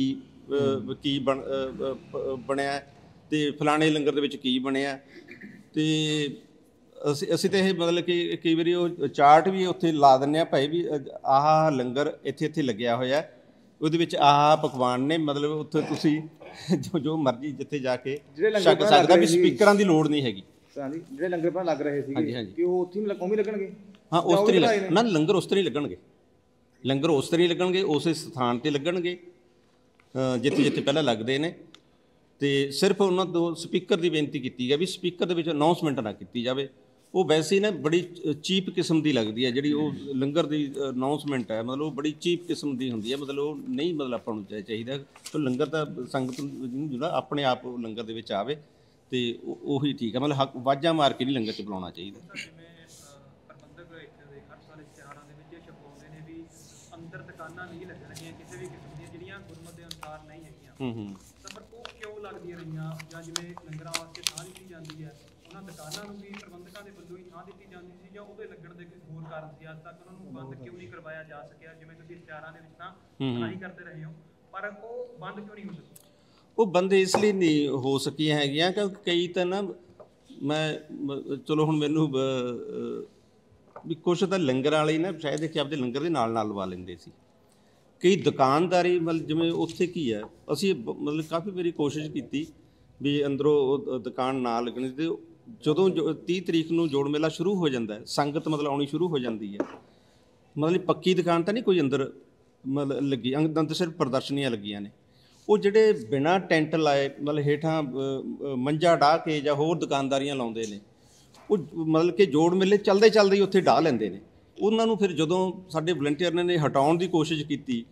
ਕੀ ਬਣਿਆ ਤੇ ਫਲਾਣੇ ਲੰਗਰ ਦੇ ਵਿੱਚ ਕੀ ਬਣਿਆ ਤੇ ਅਸੀਂ ਅਸੀਂ ਤਾਂ ਇਹ ਮਤਲਬ ਕਿ ਕਈ ਵਾਰੀ ਉਹ ਚਾਰਟ ਵੀ ਉੱਥੇ ਲਾ ਦਿੰਨੇ ਆ ਭਾਈ ਵੀ ਅ, ਆਹ ਲੰਗਰ ਇੱਥੇ ਇੱਥੇ ਲੱਗਿਆ ਹੋਇਆ। ਉਹਦੇ ਵਿੱਚ ਆਹ ਪਕਵਾਨ ਨੇ ਮਤਲਬ ਉੱਥੇ ਤੁਸੀਂ ਜੋ ਜੋ ਮਰਜ਼ੀ ਜਿੱਥੇ ਜਾ ਕੇ ਛਕ ਸਕਦਾ ਵੀ। ਸਪੀਕਰਾਂ ਦੀ ਲੋੜ ਨਹੀਂ ਹੈਗੀ ਜਿਹੜੇ ਲੰਗਰ ਪਹਿਲਾਂ ਲੱਗ ਰਹੇ ਹਾਂਜੀ, ਸੀਗੇ ਹਾਂਜੀ। ਕਿ ਉਹ ਉੱਥੇ ਹੀ ਲੱਗੋਂ ਵੀ ਲੱਗਣਗੇ? ਹਾਂ ਉਸ ਹੀ ਨੇ? ਲੱਗ- ਨਾ ਲੰਗਰ ਉਸ ਤਰ੍ਹਾਂ ਹੀ ਲੱਗਣਗੇ। ਲੰਗਰ ਉਸ ਤਰ੍ਹਾਂ ਹੀ ਲੱਗਣਗੇ ਉਸੇ ਸਥਾਨ ਤੇ ਲੱਗਣਗੇ। ਜਿੱਥੇ ਜਿੱਥੇ ਪਹਿਲਾਂ ਲੱਗਦੇ ਨੇ। ਤੇ ਸਿਰਫ ਉਹਨਾਂ ਤੋਂ ਸਪੀਕਰ ਦੀ ਬੇਨਤੀ ਕੀਤੀ ਹੈ ਵੀ ਸਪੀਕਰ ਦੇ ਵਿੱਚ ਅਨਾਉਂਸਮੈਂਟ ਨਾ ਕੀਤੀ ਜਾਵੇ। ਉਹ ਵੈਸੇ ਹੀ ਨਾ ਬੜੀ ਚੀਪ ਕਿਸਮ ਦੀ ਲੱਗਦੀ ਹੈ ਜਿਹੜੀ ਉਹ ਲੰਗਰ ਦੀ ਅਨਾਉਂਸਮੈਂਟ ਹੈ ਮਤਲਬ ਉਹ ਬੜੀ ਚੀਪ ਕਿਸਮ ਦੀ ਹੁੰਦੀ ਹੈ ਮਤਲਬ ਉਹ ਨਹੀਂ ਮਤਲਬ ਆਪਾਂ ਨੂੰ ਚਾਹੀ- ਚਾਹੀਦਾ। ਤਾਂ ਲੰਗਰ ਤਾਂ ਸੰਗਤ ਨੂੰ ਜਿਹੜਾ ਆਪਣੇ ਆਪ ਉਹ ਲੰਗਰ ਦੇ ਵਿੱਚ ਆਵੇ। ਤੇ ਉਹ- ਠੀਕ ਹੈ ਮਤਲਬ ਹੱਕ ਵਾਜਾਂ ਮਾਰ ਕੇ ਨਹੀਂ ਲੰਗਰ ਚ ਬੁਲਾਉਣਾ ਚਾਹੀਦਾ। ਅੰਦਰ ਦੁਕਾਨਾਂ ਨਹੀਂ ਲੱਗਣਗੀਆਂ ਕਿਸੇ ਵੀ ਕਿਸਮ ਦੀਆਂ ਜਿਹੜੀਆਂ ਗੁਰਮਤ ਦੇ ਅਨੁਸਾਰ ਨਹੀਂ ਹੈਗੀਆਂ। ਹੂੰ ਹੂੰ। ਪਰ ਉਹ ਕਿਉਂ ਲੱਗਦੀਆਂ ਰਹੀਆਂ? ਜਾਂ ਜਿਵੇਂ ਲੰਗਰਾਂ ਵਾਸਤੇ ਥਾਂ ਦਿੱਤੀ ਜਾਂਦੀ ਹੈ ਉਹਨਾਂ ਦੁਕਾਨਾਂ ਨੂੰ ਵੀ ਪ੍ਰਬੰਧਕਾਂ ਦੇ ਵੱਲੋਂ ਹੀ ਥਾਂ ਦਿੱਤੀ ਜਾਂਦੀ ਸੀ ਜਾਂ ਉਹਦੇ ਲੱਗਣ ਦੇ ਕੋਈ ਹੋਰ ਕਾਰਨ ਸੀ? ਅੱਜ ਤੱਕ ਉਹਨਾਂ ਨੂੰ ਬੰਦ ਕਿਉਂ ਨਹੀਂ ਕਰਵਾਇਆ ਜਾ ਸਕਿਆ? ਜਿਵੇਂ ਤੁਸੀਂ ਇਸ਼ਤਿਹਾਰਾਂ ਦੇ ਵਿੱਚ ਤਾਂ ਮਨਾਹੀ ਕਰਦੇ ਰਹੇ ਹੋ ਪਰ ਉਹ ਬੰਦ ਕਿਉਂ ਨਹੀਂ ਹੋ ਉਹ ਬੰਦੇ ਇਸ ਲਈ ਨਹੀਂ ਹੋ ਸਕੀਆਂ ਹੈਗੀਆਂ ਕਿਉਂਕਿ ਕਈ ਤਾਂ ਨਾ ਮੈਂ, ਚਲੋ ਹੁਣ ਮੈਨੂੰ ਵੀ ਕੁਛ ਤਾਂ ਲੰਗਰ ਵਾਲੇ ਨਾ, ਸ਼ਾਇਦ ਕਿ ਆਪਦੇ ਲੰਗਰ ਦੇ ਨਾਲ ਨਾਲ ਲਵਾ ਲੈਂਦੇ ਸੀ। ਕਈ ਦੁਕਾਨਦਾਰੀ ਮਤਲਬ ਜਿਵੇਂ ਉੱਥੇ ਕੀ ਹੈ ਅਸੀਂ ਮਤਲਬ ਕਾਫੀ ਵਾਰੀ ਕੋਸ਼ਿਸ਼ ਕੀਤੀ ਵੀ ਅੰਦਰੋਂ ਉਹ ਦੁਕਾਨ ਨਾ ਲੱਗਣੀ ਤੇ ਜਦੋਂ ਜੋ 30 ਤਰੀਕ ਨੂੰ ਜੋੜ ਮੇਲਾ ਸ਼ੁਰੂ ਹੋ ਜਾਂਦਾ ਹੈ, ਸੰਗਤ ਮਤਲਬ ਆਉਣੀ ਸ਼ੁਰੂ ਹੋ ਜਾਂਦੀ ਹੈ। ਮਤਲਬ ਪੱਕੀ ਦੁਕਾਨ ਤਾਂ ਨਹੀਂ ਕੋਈ ਅੰਦਰ ਮਤਲਬ ਲੱਗੀ ਅੰਦਰ ਸਿਰਫ ਪ੍ਰਦਰਸ਼ਨੀਆਂ ਲੱਗੀਆਂ ਨੇ। ਉਹ ਜਿਹੜੇ ਬਿਨਾ ਟੈਂਟ ਲਾਏ, ਮਤਲਬ ਹੇਠਾਂ ਮੰਜਾ ਢਾ ਕੇ ਜਾਂ ਹੋਰ ਦੁਕਾਨਦਾਰੀਆਂ ਲਾਉਂਦੇ ਨੇ, ਉਹ ਮਤਲਬ ਕਿ ਜੋੜ ਮੇਲੇ ਚਲਦੇ ਚਲਦੇ ਹੀ ਉੱਥੇ ਢਾ ਲੈਂਦੇ ਨੇ। ਉਹਨਾਂ ਨੂੰ ਫਿਰ ਜਦੋਂ ਸਾਡੇ ਵਲੰਟੀਅਰ ਨੇ ਹਟਾਉਣ ਦੀ ਕੋਸ਼ਿਸ਼ ਕੀਤੀ,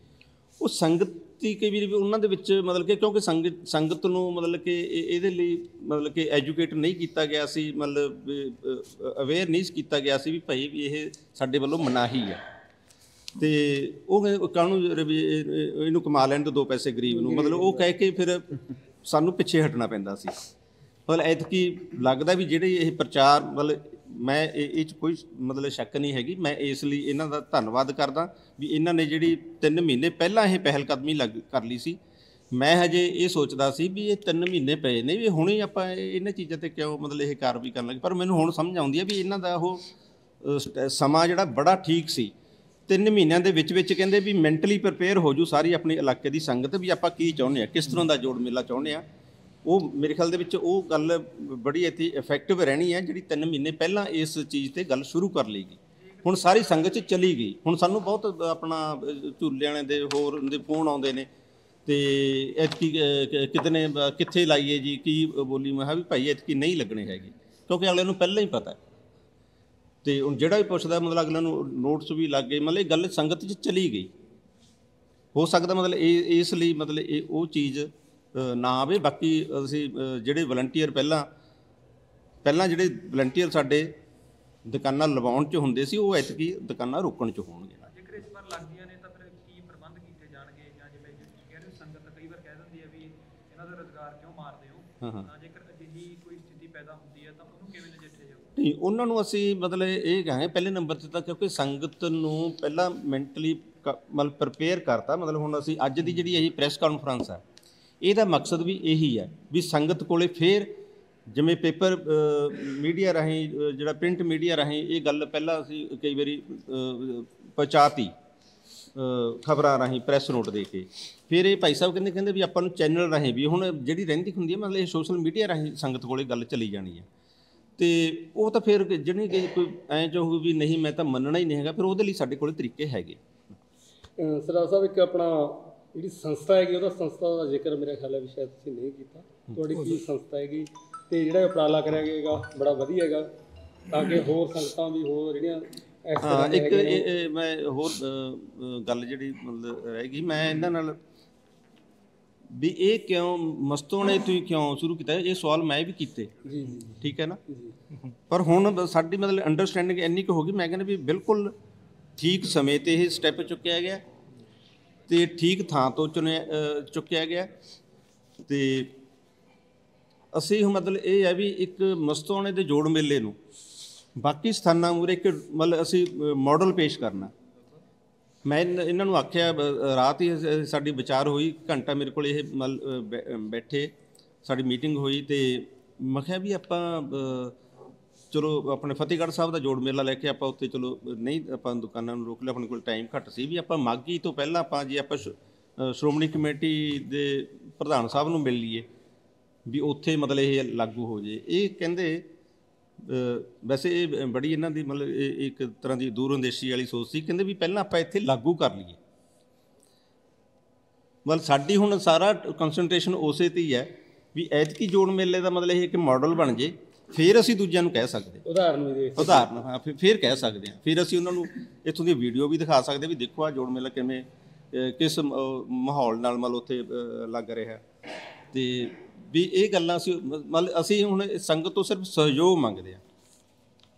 ਉਹ ਸੰਗਤ ਦੀ ਕਈ ਵਾਰੀ ਵੀ ਉਹਨਾਂ ਦੇ ਵਿੱਚ ਮਤਲਬ ਕਿ ਕਿਉਂਕਿ ਸੰਗਤ ਸੰਗਤ ਨੂੰ ਮਤਲਬ ਕਿ ਇਹਦੇ ਲਈ ਮਤਲਬ ਕਿ ਐਜੂਕੇਟ ਨਹੀਂ ਕੀਤਾ ਗਿਆ ਸੀ, ਮਤਲਬ ਅਵੇਅਰ ਨਹੀਂ ਕੀਤਾ ਗਿਆ ਸੀ ਵੀ ਭਾਈ ਇਹ ਸਾਡੇ ਵੱਲੋਂ ਮਨਾਹੀ ਹੈ। ਤੇ ਉਹ ਕਾਨੂੰ ਇਹਨੂੰ ਕਮਾ ਲੈਣ ਤੋਂ ਦੋ ਪੈਸੇ ਗਰੀਬ ਨੂੰ। ਮਤਲਬ ਉਹ ਕਹਿ ਕੇ ਫਿਰ ਸਾਨੂੰ ਪਿੱਛੇ ਹਟਣਾ ਪੈਂਦਾ ਸੀ। ਮਤਲਬ ਐਤਕੀ ਲੱਗਦਾ ਵੀ ਜਿਹੜੇ ਇਹ ਪ੍ਰਚਾਰ, ਮਤਲਬ ਮੈਂ ਇਹ ਇਹ ਚ ਕੋਈ ਮਤਲਬ ਸ਼ੱਕ ਨਹੀਂ ਹੈਗੀ। ਮੈਂ ਇਸ ਲਈ ਇਹਨਾਂ ਦਾ ਧੰਨਵਾਦ ਕਰਦਾ ਵੀ ਇਹਨਾਂ ਨੇ ਜਿਹੜੀ 3 ਮਹੀਨੇ ਪਹਿਲਾਂ ਇਹ ਪਹਿਲ ਕਦਮੀ ਲੱਗ, ਕਰ ਲਈ ਸੀ। ਮੈਂ ਹਜੇ ਇਹ ਸੋਚਦਾ ਸੀ ਵੀ ਇਹ 3 ਮਹੀਨੇ ਪਏ ਨੇ ਵੀ ਹੁਣੇ ਆਪਾਂ ਇਹ- ਇਹਨਾਂ ਚੀਜ਼ਾਂ ਤੇ ਕਿਉਂ ਮਤਲਬ ਇਹ ਕਾਰਵਾਈ ਕਰਨ ਲੱਗੇ। ਪਰ ਮੈਨੂੰ ਹੁਣ ਸਮਝ ਆਉਂਦੀ ਹੈ ਵੀ ਇਹਨਾਂ ਦਾ ਉਹ ਸਟ- ਸਮਾਂ ਜਿਹੜਾ ਬੜਾ ਠੀਕ ਸੀ। ਤਿੰਨ ਮਹੀਨਿਆਂ ਦੇ ਵਿੱਚ ਵਿੱਚ ਕਹਿੰਦੇ ਵੀ ਮੈਂਟਲੀ ਪ੍ਰਪੇਅਰ ਹੋ ਜੂ ਸਾਰੀ ਆਪਣੇ ਇਲਾਕੇ ਦੀ ਸੰਗਤ ਵੀ ਆਪਾਂ ਕੀ ਚਾਹੁੰਦੇ ਆ ਕਿਸ ਤਰ੍ਹਾਂ ਦਾ ਜੋੜ ਮੇਲਾ ਚਾਹੁੰਦੇ ਆ ਉਹ ਮੇਰੇ ਖਿਆਲ ਦੇ ਵਿੱਚ ਉਹ ਗੱਲ ਬੜੀ ਇੱਥੇ ਇਫੈਕਟਿਵ ਰਹਿਣੀ ਹੈ ਜਿਹੜੀ ਤਿੰਨ ਮਹੀਨੇ ਪਹਿਲਾਂ ਇਸ ਚੀਜ਼ ਤੇ ਗੱਲ ਸ਼ੁਰੂ ਕਰ ਲਈ ਗਈ। ਹੁਣ ਸਾਰੀ ਸੰਗਤ ਚ ਚਲੀ ਗਈ। ਹੁਣ ਸਾਨੂੰ ਬਹੁਤ ਆਪਣਾ ਅਹ, ਝੂਲੇ ਵਾਲਿਆਂ ਦੇ ਹੋਰ ਦੇ ਫੋਨ ਆਉਂਦੇ ਨੇ ਤੇ ਐਤਕੀ ਅ, ਕਿਤਨੇ ਕਿੱਥੇ ਲਾਈਏ ਜੀ ਕੀ ਬੋਲੀ ਮੈਂ ਕਿਹਾ ਵੀ ਭਾਈ ਐਤਕੀ ਨਹੀਂ ਲੱਗਣੇ ਹੈਗੇ। ਕਿਉਂਕਿ ਅਗਲੇ ਨੂੰ ਪਹਿਲਾਂ ਹੀ ਪਤਾ ਹੈ। ਤੇ ਹੁਣ ਜਿਹੜਾ ਵੀ ਪੁੱਛਦਾ ਮਤਲਬ ਅਗਲੇ ਨੂੰ ਨੋਟਸ ਵੀ ਲੱਗ ਗਏ ਮਤਲਬ ਇਹ ਗੱਲ ਸੰਗਤ 'ਚ ਚਲੀ ਗਈ। ਹੋ ਸਕਦਾ ਮਤਲਬ ਇਹ ਇਸ ਲਈ ਮਤਲਬ ਇਹ ਉਹ ਚੀਜ਼ ਨਾ ਆਵੇ। ਬਾਕੀ ਅਸੀਂ ਜਿਹੜੇ ਵਲੰਟੀਅਰ ਪਹਿਲਾਂ ਪਹਿਲਾਂ ਜਿਹੜੇ ਵਲੰਟੀਅਰ ਸਾਡੇ ਦੁਕਾਨਾਂ ਲਵਾਉਣ 'ਚ ਹੁੰਦੇ ਸੀ ਉਹ ਐਤਕੀ ਦੁਕਾਨਾਂ ਰੋਕਣ 'ਚ ਹੋਣਗੇ। ਜੇਕਰ ਇਸ ਵਾਰ ਲੱਗਦੀਆਂ ਨੇ ਤਾਂ ਫਿਰ ਕੀ ਪ੍ਰਬੰਧ ਕੀਤੇ ਜਾਣਗੇ? ਜਾਂ ਜਿਵੇਂ ਜੋ ਤੁਸੀਂ ਕਹਿ ਰਹੇ ਹੋ ਸੰਗਤ ਕਈ ਵਾਰ ਕਹਿ ਦਿੰਦੀ ਹੈ ਵੀ ਇਹਨਾਂ ਦਾ ਰੋਜ਼ਗਾਰ ਕਿਉਂ ਮਾਰਦੇ ਹੋ? ਹਾਂ ਹਾਂ। ਤਾਂ ਜੇਕਰ ਅਜਿਹੀ ਕੋਈ ਪੈਦਾ ਹੁੰਦੀ ਹੈ, ਤਾਂ ਉਹਨੂੰ ਕਿਵੇਂ ਨਜਿੱਠਿਆ ਜਾਊ ਨਹੀਂ, ਉਹਨਾਂ ਨੂੰ ਅਸੀਂ ਮਤਲਬ ਇਹ ਕਹਾਂਗੇ ਪਹਿਲੇ ਨੰਬਰ ਤੇ ਤਾਂ ਕਿਉਂਕਿ ਸੰਗਤ ਨੂੰ ਪਹਿਲਾਂ ਮੈਂਟਲੀ ਮਤਲਬ ਪ੍ਰਪੇਅਰ ਕਰਤਾ, ਮਤਲਬ ਹੁਣ ਅਸੀਂ ਅੱਜ ਦੀ ਜਿਹੜੀ ਇਹ ਪ੍ਰੈਸ ਕਾਨਫਰੰਸ ਹੈ ਇਹਦਾ ਮਕਸਦ ਵੀ ਇਹੀ ਹੈ ਵੀ ਸੰਗਤ ਕੋਲੇ ਫੇਰ ਜਿਵੇਂ ਪੇਪਰ ਮੀਡੀਆ ਰਾਹੀਂ ਜਿਹੜਾ ਪ੍ਰਿੰਟ ਮੀਡੀਆ ਰਾਹੀਂ ਇਹ ਗੱਲ ਪਹਿਲਾਂ ਅਸੀਂ ਕਈ ਵਾਰੀ ਪਹੁੰਚਾਤੀ। ਖਬਰਾਂ ਰਾਹੀਂ ਪ੍ਰੈਸ ਨੋਟ ਦੇ ਕੇ। ਫਿਰ ਇਹ ਭਾਈ ਸਾਹਿਬ ਕਹਿੰਦੇ ਕਹਿੰਦੇ ਵੀ ਆਪਾਂ ਨੂੰ ਚੈਨਲ ਰਾਹੀਂ ਵੀ, ਹੁਣ ਜਿਹੜੀ ਰਹਿੰਦੀ ਹੁੰਦੀ ਹੈ, ਮਤਲਬ ਇਹ ਸੋਸ਼ਲ ਮੀਡੀਆ ਰਾਹੀਂ ਸੰਗਤ ਕੋਲੇ ਗੱਲ ਚਲੀ ਜਾਣੀ ਹੈ। ਤੇ ਉਹ ਤਾਂ ਫਿਰ ਜਿਹੜੀ ਕਿ ਕੋਈ ਐਂ ਜੋ ਵੀ ਨਹੀਂ, ਮੈਂ ਤਾਂ ਮੰਨਣਾ ਹੀ ਨਹੀਂ ਹੈਗਾ, ਫਿਰ ਉਹਦੇ ਲਈ ਸਾਡੇ ਕੋਲੇ ਤਰੀਕੇ ਹੈਗੇ। ਅਹ ਸਰਦਾਰ ਸਾਹਿਬ, ਇੱਕ ਆਪਣਾ ਜਿਹੜੀ ਸੰਸਥਾ ਹੈਗੀ, ਉਹਦਾ ਸੰਸਥਾ ਦਾ ਜ਼ਿਕਰ ਮੇਰੇ ਖਿਆਲ ਹੈ ਵੀ ਸ਼ਾਇਦ ਤੁਸੀਂ ਨਹੀਂ ਕੀਤਾ। ਤੁਹਾਡੀ ਕੀ ਸੰਸਥਾ ਹੈਗੀ? ਤੇ ਜਿਹੜਾ ਉਪਰਾਲਾ ਕਰਿਆ ਗਿਆਗਾ ਬੜਾ ਵਧੀਆ ਹੈਗਾ, ਤਾਂ ਕਿ ਹੋਰ ਸੰਗਤਾਂ ਵੀ, ਹੋਰ ਜਿਹੜੀਆਂ ਹਾਂ ਇੱਕ ਇਹ- ਮੈਂ ਹੋਰ ਗੱਲ ਜਿਹੜੀ ਮਤਲਬ ਰਹਿ ਗਈ ਮੈਂ ਇਹਨਾਂ ਨਾਲ ਵੀ ਇਹ ਕਿਉਂ ਮਸਤੋਂ ਨੇ ਤੁਸੀਂ ਕਿਉਂ ਸ਼ੁਰੂ ਕੀਤਾ? ਇਹ ਸਵਾਲ ਮੈਂ ਵੀ ਕੀਤੇ। ਜੀ ਜੀ ਠੀਕ ਹੈ ਨਾ? ਪਰ ਹੁਣ ਸਾਡੀ ਮਤਲਬ ਅੰਡਰਸਟੈਂਡਿੰਗ ਇੰਨੀ ਕੁ ਹੋ ਗਈ ਮੈਂ ਕਹਿੰਦਾ ਵੀ ਬਿਲਕੁਲ ਠੀਕ ਸਮੇਂ ਤੇ ਇਹ ਸਟੈਪ ਚੁੱਕਿਆ ਗਿਆ ਤੇ ਠੀਕ ਥਾਂ ਤੋਂ ਚੁਣਿਆ ਚੁੱਕਿਆ ਗਿਆ ਤੇ ਅਸੀਂ ਮਤਲਬ ਇਹ ਹੈ ਵੀ ਇੱਕ ਮਸਤੋਆਣੇ ਦੇ ਜੋੜ ਮੇਲੇ ਨੂੰ ਬਾਕੀ ਸਥਾਨਾਂ ਮੂਰੇ ਇੱਕ ਮਤਲਬ ਅਸੀਂ ਮਾਡਲ ਪੇਸ਼ ਕਰਨਾ। ਮੈਂ ਇਹਨਾਂ ਨੂੰ ਆਖਿਆ ਰਾਤ ਹੀ ਸਾਡੀ ਵਿਚਾਰ ਹੋਈ, ਘੰਟਾ ਮੇਰੇ ਕੋਲ ਇਹ ਮਲ ਬੈ- ਬੈਠੇ, ਸਾਡੀ ਮੀਟਿੰਗ ਹੋਈ ਤੇ ਮੈਂ ਕਿਹਾ ਵੀ ਆਪਾਂ ਚਲੋ ਆਪਣੇ ਫਤਿਹਗੜ੍ਹ ਸਾਹਿਬ ਦਾ ਜੋੜ ਮੇਲਾ ਲੈ ਕੇ ਆਪਾਂ ਉੱਥੇ ਚਲੋ, ਨਹੀਂ ਆਪਾਂ ਦੁਕਾਨਾਂ ਨੂੰ ਰੋਕ ਲਿਆ, ਆਪਣੇ ਕੋਲ ਟਾਈਮ ਘੱਟ ਸੀ, ਵੀ ਆਪਾਂ ਮਾਗੀ ਤੋਂ ਪਹਿਲਾਂ ਆਪਾਂ ਜੇ ਆਪਾਂ ਸ਼੍ਰੋਮਣੀ ਕਮੇਟੀ ਦੇ ਪ੍ਰਧਾਨ ਸਾਹਿਬ ਨੂੰ ਮਿਲ ਲਈਏ, ਵੀ ਉੱਥੇ ਮਤਲਬ ਇਹ ਲਾਗੂ ਹੋ ਜੇ। ਇਹ ਕਹਿੰਦੇ ਵੈਸੇ ਇਹ ਬੜੀ ਇਹਨਾਂ ਦੀ ਮਤਲਬ ਇਹ ਇੱਕ ਤਰ੍ਹਾਂ ਦੀ ਦੂਰਅੰਦੇਸ਼ੀ ਵਾਲੀ ਸੋਚ ਸੀ। ਕਹਿੰਦੇ ਵੀ ਪਹਿਲਾਂ ਆਪਾਂ ਇੱਥੇ ਲਾਗੂ ਕਰ ਲਈਏ। ਮਤਲਬ ਸਾਡੀ ਹੁਣ ਸਾਰਾ ਕਨਸੈਂਟਰੇਸ਼ਨ ਉਸੇ ਤੇ ਹੀ ਹੈ ਵੀ ਐਤਕੀ ਜੋੜ ਮੇਲੇ ਦਾ ਮਤਲਬ ਇਹ ਇੱਕ ਮਾਡਲ ਬਣ ਜੇ ਫਿਰ ਅਸੀਂ ਦੂਜਿਆਂ ਨੂੰ ਕਹਿ ਸਕਦੇ ਉਦਾਹਰਨ ਵੀ ਦੇ ਉਦਾਹਰਨ ਹਾਂ ਫਿਰ- ਫਿਰ ਕਹਿ ਸਕਦੇ ਹਾਂ। ਫਿਰ ਅਸੀਂ ਉਹਨਾਂ ਨੂੰ ਇੱਥੋਂ ਦੀ ਵੀਡੀਓ ਵੀ ਦਿਖਾ ਸਕਦੇ ਵੀ ਦੇਖੋ ਆ ਜੋੜ ਮੇਲਾ ਕਿਵੇਂ ਕਿਸ ਮਾਹੌਲ ਨਾਲ ਮਤਲਬ ਉੱਥੇ ਲੱਗ ਰਿਹਾ। ਤੇ ਵੀ ਇਹ ਗੱਲਾਂ ਅਸੀਂ ਮਤਲਬ ਅਸੀਂ ਹੁਣ ਸੰਗਤ ਤੋਂ ਸਿਰਫ ਸਹਿਯੋਗ ਮੰਗਦੇ ਹਾਂ।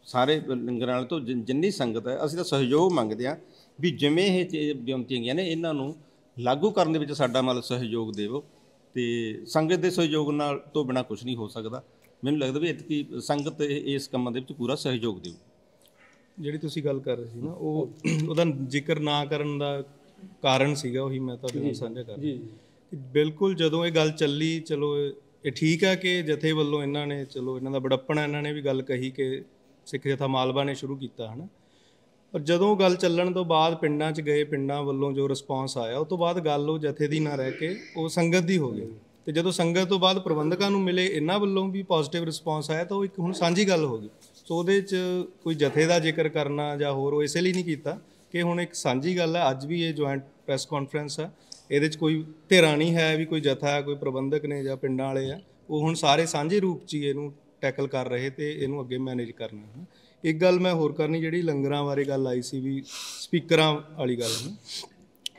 ਸਾਰੇ ਲੰਗਰਾਂ ਵਾਲੇ ਤੋਂ ਜਿੰਨੀ ਸੰਗਤ ਹੈ ਅਸੀਂ ਤਾਂ ਸਹਿਯੋਗ ਮੰਗਦੇ ਹਾਂ ਵੀ ਜਿਵੇਂ ਇਹ ਬੇਨਤੀਆਂ ਗਈਆਂ ਨੇ ਇਹਨਾਂ ਨੂੰ ਲਾਗੂ ਕਰਨ ਦੇ ਵਿੱਚ ਸਾਡਾ ਮਤਲਬ ਸਹਿਯੋਗ ਦੇਵੋ ਤੇ ਸੰਗਤ ਦੇ ਸਹਿਯੋਗ ਨਾਲ ਤੋਂ ਬਿਨਾ ਕੁਝ ਨਹੀਂ ਹੋ ਸਕਦਾ। ਮੈਨੂੰ ਲੱਗਦਾ ਵੀ ਇਤਕੀ ਸੰਗਤ ਇਸ ਕੰਮਾਂ ਦੇ ਵਿੱਚ ਪੂਰਾ ਸਹਿਯੋਗ ਦੇਵੋ ਜਿਹੜੀ ਤੁਸੀਂ ਗੱਲ ਕਰ ਰਹੇ ਸੀ ਨਾ ਉਹ ਉਹਦਾ ਜ਼ਿਕਰ ਨਾ ਕਰਨ ਦਾ ਕਾਰਨ ਸੀਗਾ ਉਹੀ ਮੈਂ ਤੁਹਾਡੇ ਨਾਲ ਸਾਂਝਾ ਕਰ ਰਿਹਾ। ਜੀ ਬਿਲਕੁਲ, ਜਦੋਂ ਇਹ ਗੱਲ ਚੱਲੀ, ਚਲੋ ਇਹ ਠੀਕ ਆ ਕਿ ਜਥੇ ਵੱਲੋਂ ਇਹਨਾਂ ਨੇ, ਚਲੋ ਇਹਨਾਂ ਦਾ ਬੜੱਪਣਾ ਇਹਨਾਂ ਨੇ ਵੀ ਗੱਲ ਕਹੀ ਕਿ ਸਿੱਖ ਜਥਾ ਮਾਲਵਾ ਨੇ ਸ਼ੁਰੂ ਕੀਤਾ, ਹਨਾ। ਪਰ ਜਦੋਂ ਗੱਲ ਚੱਲਣ ਤੋਂ ਬਾਅਦ ਪਿੰਡਾਂ 'ਚ ਗਏ, ਪਿੰਡਾਂ ਵੱਲੋਂ ਜੋ ਰਿਸਪਾਂਸ ਆਇਆ, ਉਹ ਤੋਂ ਬਾਅਦ ਗੱਲ ਉਹ ਜਥੇ ਦੀ ਨਾ ਰਹਿ ਕੇ ਉਹ ਸੰਗਤ ਦੀ ਹੋ ਗਈ। ਤੇ ਜਦੋਂ ਸੰਗਤ ਤੋਂ ਬਾਅਦ ਪ੍ਰਬੰਧਕਾਂ ਨੂੰ ਮਿਲੇ, ਇਹਨਾਂ ਵੱਲੋਂ ਵੀ ਪੋਜ਼ਿਟਿਵ ਰਿਸਪਾਂਸ ਆਇਆ, ਤਾਂ ਉਹ ਇੱਕ ਹੁਣ ਸਾਂਝੀ ਗੱਲ ਹੋ ਗਈ। ਸੋ ਉਹਦੇ 'ਚ ਕੋਈ ਜਥੇ ਦਾ ਜ਼ਿਕਰ ਕਰਨਾ ਜਾਂ ਹੋਰ ਉਹ ਇਸੇ ਲਈ ਨਹੀਂ ਕੀਤਾ ਕਿ ਹੁਣ ਇੱਕ ਸਾਂਝੀ ਗੱਲ ਹੈ ਅੱਜ ਵੀ ਇਹ ਜੁਆਇੰਟ ਪ੍ਰੈਸ ਕਾਨਫਰੰਸ ਹੈ ਇਹਦੇ 'ਚ ਕੋਈ ਧਿਰਾਂ ਨਹੀਂ ਹੈ ਵੀ ਕੋਈ ਜਥਾ ਹੈ, ਕੋਈ ਪ੍ਰਬੰਧਕ ਨੇ ਜਾਂ ਪਿੰਡਾਂ ਵਾਲੇ ਆ। ਉਹ ਹੁਣ ਸਾਰੇ ਸਾਂਝੇ ਰੂਪ 'ਚ ਹੀ ਇਹਨੂੰ ਟੈਕਲ ਕਰ ਰਹੇ ਤੇ ਇਹਨੂੰ ਅੱਗੇ ਮੈਨੇਜ ਕਰਨਾ ਹੈ। ਇੱਕ ਗੱਲ ਮੈਂ ਹੋਰ ਕਰਨੀ, ਜਿਹੜੀ ਲੰਗਰਾਂ ਬਾਰੇ ਗੱਲ ਆਈ ਸੀ ਵੀ ਸਪੀਕਰਾਂ ਵਾਲੀ ਗੱਲ ਹੈ।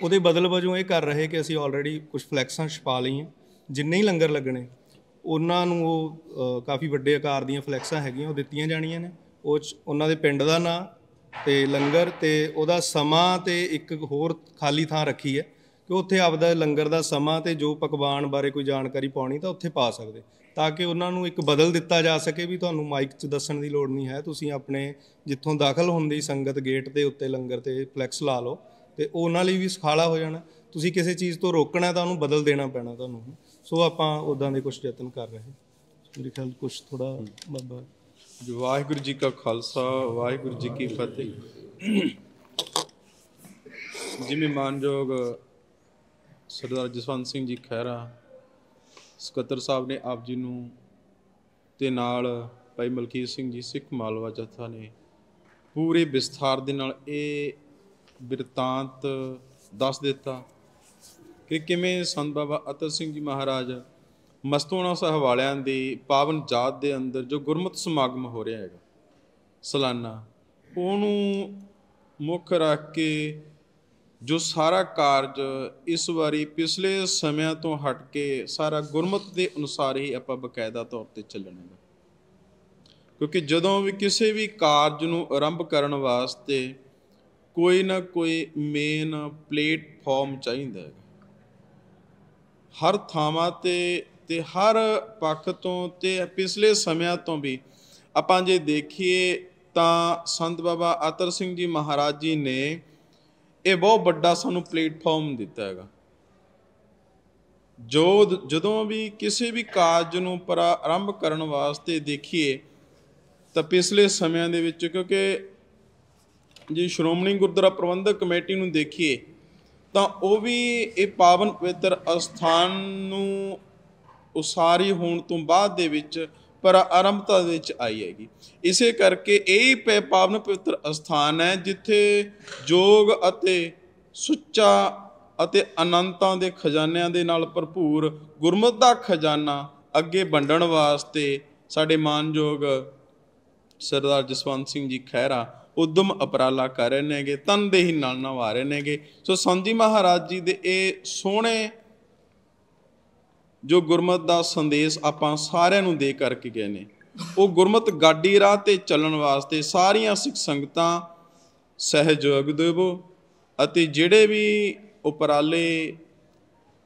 ਉਹਦੇ ਬਦਲ ਵਜੋਂ ਇਹ ਕਰ ਰਹੇ ਕਿ ਅਸੀਂ ਆਲਰੇਡੀ ਕੁਝ ਫਲੈਕਸਾਂ ਛਪਾ ਲਈਆਂ। ਜਿੰਨੇ ਹੀ ਲੰਗਰ ਲੱਗਣੇ, ਉਹਨਾਂ ਨੂੰ ਉਹ ਕਾਫੀ ਵੱਡੇ ਆਕਾਰ ਦੀਆਂ ਫਲੈਕਸਾਂ ਹੈਗੀਆਂ, ਉਹ ਦਿੱਤੀਆਂ ਜਾਣੀਆਂ ਨੇ। ਉਹ 'ਚ ਉਹਨਾਂ ਦੇ ਪਿੰਡ ਦਾ ਨਾਂ ਤੇ ਲੰਗਰ ਤੇ ਉਹਦਾ ਸਮਾਂ ਤੇ ਇੱਕ ਹੋਰ ਖਾਲੀ ਥਾਂ ਰੱਖੀ ਹੈ। ਕਿ ਉੱਥੇ ਆਪਦਾ ਲੰਗਰ ਦਾ ਸਮਾਂ ਤੇ ਜੋ ਪਕਵਾਨ ਬਾਰੇ ਕੋਈ ਜਾਣਕਾਰੀ ਪਾਉਣੀ ਤਾਂ ਉੱਥੇ ਪਾ ਸਕਦੇ। ਤਾਂ ਕਿ ਉਹਨਾਂ ਨੂੰ ਇੱਕ ਬਦਲ ਦਿੱਤਾ ਜਾ ਸਕੇ ਵੀ ਤੁਹਾਨੂੰ ਮਾਈਕ 'ਚ ਦੱਸਣ ਦੀ ਲੋੜ ਨਹੀਂ ਹੈ। ਤੁਸੀਂ ਆਪਣੇ ਜਿੱਥੋਂ ਦਾਖਲ ਹੁੰਦੀ ਸੰਗਤ ਗੇਟ ਦੇ ਉੱਤੇ ਲੰਗਰ ਤੇ ਫਲੈਕਸ ਲਾ ਲਓ ਤੇ ਉਹਨਾਂ ਲਈ ਵੀ ਸੁਖਾਲਾ ਹੋ ਜਾਣਾ। ਤੁਸੀਂ ਕਿਸੇ ਚੀਜ਼ ਤੋਂ ਰੋਕਣਾ ਤਾਂ ਉਹਨੂੰ ਬਦਲ ਦੇਣਾ ਪੈਣਾ ਤੁਹਾਨੂੰ। ਸੋ ਆਪਾਂ ਉਦਾਂ ਦੇ ਕੁਝ ਯਤਨ ਕਰ ਰਹੇ ਮੇਰੇ ਖਿਆਲ ਕੁਝ ਥੋੜਾ ਬਾਬਾ ਜੀ, ਵਾਹਿਗੁਰੂ ਜੀ ਕਾ ਖਾਲਸਾ, ਵਾਹਿਗੁਰੂ ਜੀ ਕੀ ਫਤਿਹ। ਜਿਵੇਂ ਮਾਨਯੋਗ ਸਰਦਾਰ ਜਸਵੰਤ ਸਿੰਘ ਜੀ ਖਹਿਰਾ, ਸਕੱਤਰ ਸਾਹਿਬ ਨੇ ਆਪ ਜੀ ਨੂੰ ਤੇ ਨਾਲ ਭਾਈ ਮਲਕੀਤ ਸਿੰਘ ਜੀ, ਸਿੱਖ ਮਾਲਵਾ ਜਥਾ ਨੇ ਪੂਰੇ ਵਿਸਥਾਰ ਦੇ ਨਾਲ ਇਹ ਬਿਰਤਾਂਤ ਦੱਸ ਦਿੱਤਾ ਕਿ ਕਿਵੇਂ ਸੰਤ ਬਾਬਾ ਅਤਰ ਸਿੰਘ ਜੀ ਮਹਾਰਾਜ ਮਸਤੋਣਾ ਸਾਹਿਬ ਵਾਲਿਆਂ ਦੀ ਪਾਵਨ ਜਾਤ ਦੇ ਅੰਦਰ ਜੋ ਗੁਰਮਤਿ ਸਮਾਗਮ ਹੋ ਰਿਹਾ ਹੈਗਾ, ਸਾਲਾਨਾ, ਉਹਨੂੰ ਮੁੱਖ ਰੱਖ ਕੇ ਜੋ ਸਾਰਾ ਕਾਰਜ ਇਸ ਵਾਰੀ ਪਿਛਲੇ ਸਮਿਆਂ ਤੋਂ ਹਟ ਕੇ ਸਾਰਾ ਗੁਰਮਤ ਦੇ ਅਨੁਸਾਰ ਹੀ ਆਪਾਂ ਬਕਾਇਦਾ ਤੌਰ ਤੇ ਚੱਲਣਾ ਚੱਲਣਗੇ ਕਿਉਂਕਿ ਜਦੋਂ ਵੀ ਕਿਸੇ ਵੀ ਕਾਰਜ ਨੂੰ ਆਰੰਭ ਕਰਨ ਵਾਸਤੇ ਕੋਈ ਨਾ ਕੋਈ ਮੇਨ ਪਲੇਟਫਾਰਮ ਚਾਹੀਦਾ ਹੈ। ਹਰ ਥਾਵਾਂ ਤੇ ਤੇ ਹਰ ਪੱਖ ਤੋਂ ਤੇ ਪਿਛਲੇ ਸਮਿਆਂ ਤੋਂ ਵੀ ਆਪਾਂ ਜੇ ਦੇਖੀਏ ਤਾਂ ਸੰਤ ਬਾਬਾ ਅਤਰ ਸਿੰਘ ਜੀ ਮਹਾਰਾਜ ਜੀ ਨੇ ਇਹ ਬਹੁਤ ਵੱਡਾ ਸਾਨੂੰ ਪਲੇਟਫਾਰਮ ਦਿੱਤਾ ਹੈਗਾ। ਜੋ ਜਦੋਂ ਵੀ ਕਿਸੇ ਵੀ ਕਾਰਜ ਨੂੰ ਪਰ, ਆਰੰਭ ਕਰਨ ਵਾਸਤੇ ਦੇਖੀਏ, ਤਾਂ ਪਿਛਲੇ ਸਮਿਆਂ ਦੇ ਵਿੱਚ ਕਿਉਂਕਿ ਜੇ ਸ਼੍ਰੋਮਣੀ ਗੁਰਦੁਆਰਾ ਪ੍ਰਬੰਧਕ ਕਮੇਟੀ ਨੂੰ ਦੇਖੀਏ, ਤਾਂ ਉਹ ਵੀ ਇਹ ਪਾਵਨ ਪਵਿੱਤਰ ਅਸਥਾਨ ਨੂੰ ਉਸਾਰੀ ਹੋਣ ਤੋਂ ਬਾਅਦ ਦੇ ਵਿੱਚ ਪਰ ਆਰੰਭਤਾ ਵਿੱਚ ਆਈ ਹੈਗੀ। ਇਸੇ ਕਰਕੇ ਇਹ ਹੀ ਪਾਵਨ ਪਵਿੱਤਰ ਅਸਥਾਨ ਹੈ, ਜਿੱਥੇ ਜੋਗ ਅਤੇ ਸੁੱਚਾ ਅਤੇ ਅਨੰਤਾਂ ਦੇ ਖਜ਼ਾਨਿਆਂ ਦੇ ਨਾਲ ਭਰਪੂਰ ਗੁਰਮਤਿ ਦਾ ਖਜ਼ਾਨਾ ਅੱਗੇ ਵੰਡਣ ਵਾਸਤੇ ਸਾਡੇ ਮਾਨਯੋਗ ਸਰਦਾਰ ਜਸਵੰਤ ਸਿੰਘ ਜੀ ਖਹਿਰਾ ਉਦਮ ਅਪਰਾਲਾ ਕਰ ਰਹੇ ਨੇਗੇ ਤਨਦੇਹੀ ਨਾਲ ਨਿਭਾ ਰਹੇ ਨੇਗੇ। ਸੋ ਸੰਜੀ ਮਹਾਰਾਜ ਜੀ ਦੇ ਇਹ ਸੋਹਣੇ ਜੋ ਗੁਰਮਤ ਦਾ ਸੰਦੇਸ਼ ਆਪਾਂ ਸਾਰਿਆਂ ਨੂੰ ਦੇ ਕਰਕੇ ਗਏ ਨੇ, ਉਹ ਗੁਰਮਤ ਗਾਡੀ ਰਾਹ ਤੇ ਚੱਲਣ ਵਾਸਤੇ ਸਾਰੀਆਂ ਸਿੱਖ ਸੰਗਤਾਂ ਸਹਿਯੋਗ ਦੇਵੋ ਅਤੇ ਜਿਹੜੇ ਵੀ ਉਪਰਾਲੇ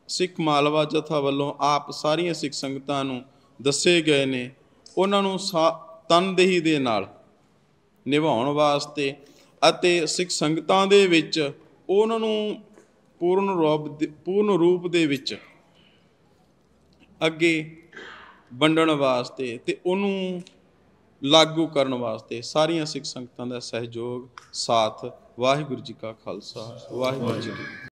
ਸਿੱਖ ਮਾਲਵਾ ਜਥਾ ਵੱਲੋਂ ਆਪ ਸਾਰੀਆਂ ਸਿੱਖ ਸੰਗਤਾਂ ਨੂੰ ਦੱਸੇ ਗਏ ਨੇ, ਉਹਨਾਂ ਨੂੰ ਸਾ- ਤਨਦੇਹੀ ਦੇ ਨਾਲ ਨਿਭਾਉਣ ਵਾਸਤੇ ਅਤੇ ਸਿੱਖ ਸੰਗਤਾਂ ਦੇ ਵਿੱਚ ਉਹਨਾਂ ਨੂੰ ਪੂਰਨ ਰੂਪ ਦੇ- ਪੂਰਨ ਰੂਪ ਦੇ ਵਿੱਚ ਅੱਗੇ ਵੰਡਣ ਵਾਸਤੇ ਤੇ ਉਹਨੂੰ ਲਾਗੂ ਕਰਨ ਵਾਸਤੇ ਸਾਰੀਆਂ ਸਿੱਖ ਸੰਗਤਾਂ ਦਾ ਸਹਿਯੋਗ, ਸਾਥ, ਵਾਹਿਗੁਰੂ ਜੀ ਕਾ ਖਾਲਸਾ, ਵਾਹਿਗੁਰੂ ਜੀ ਕੀ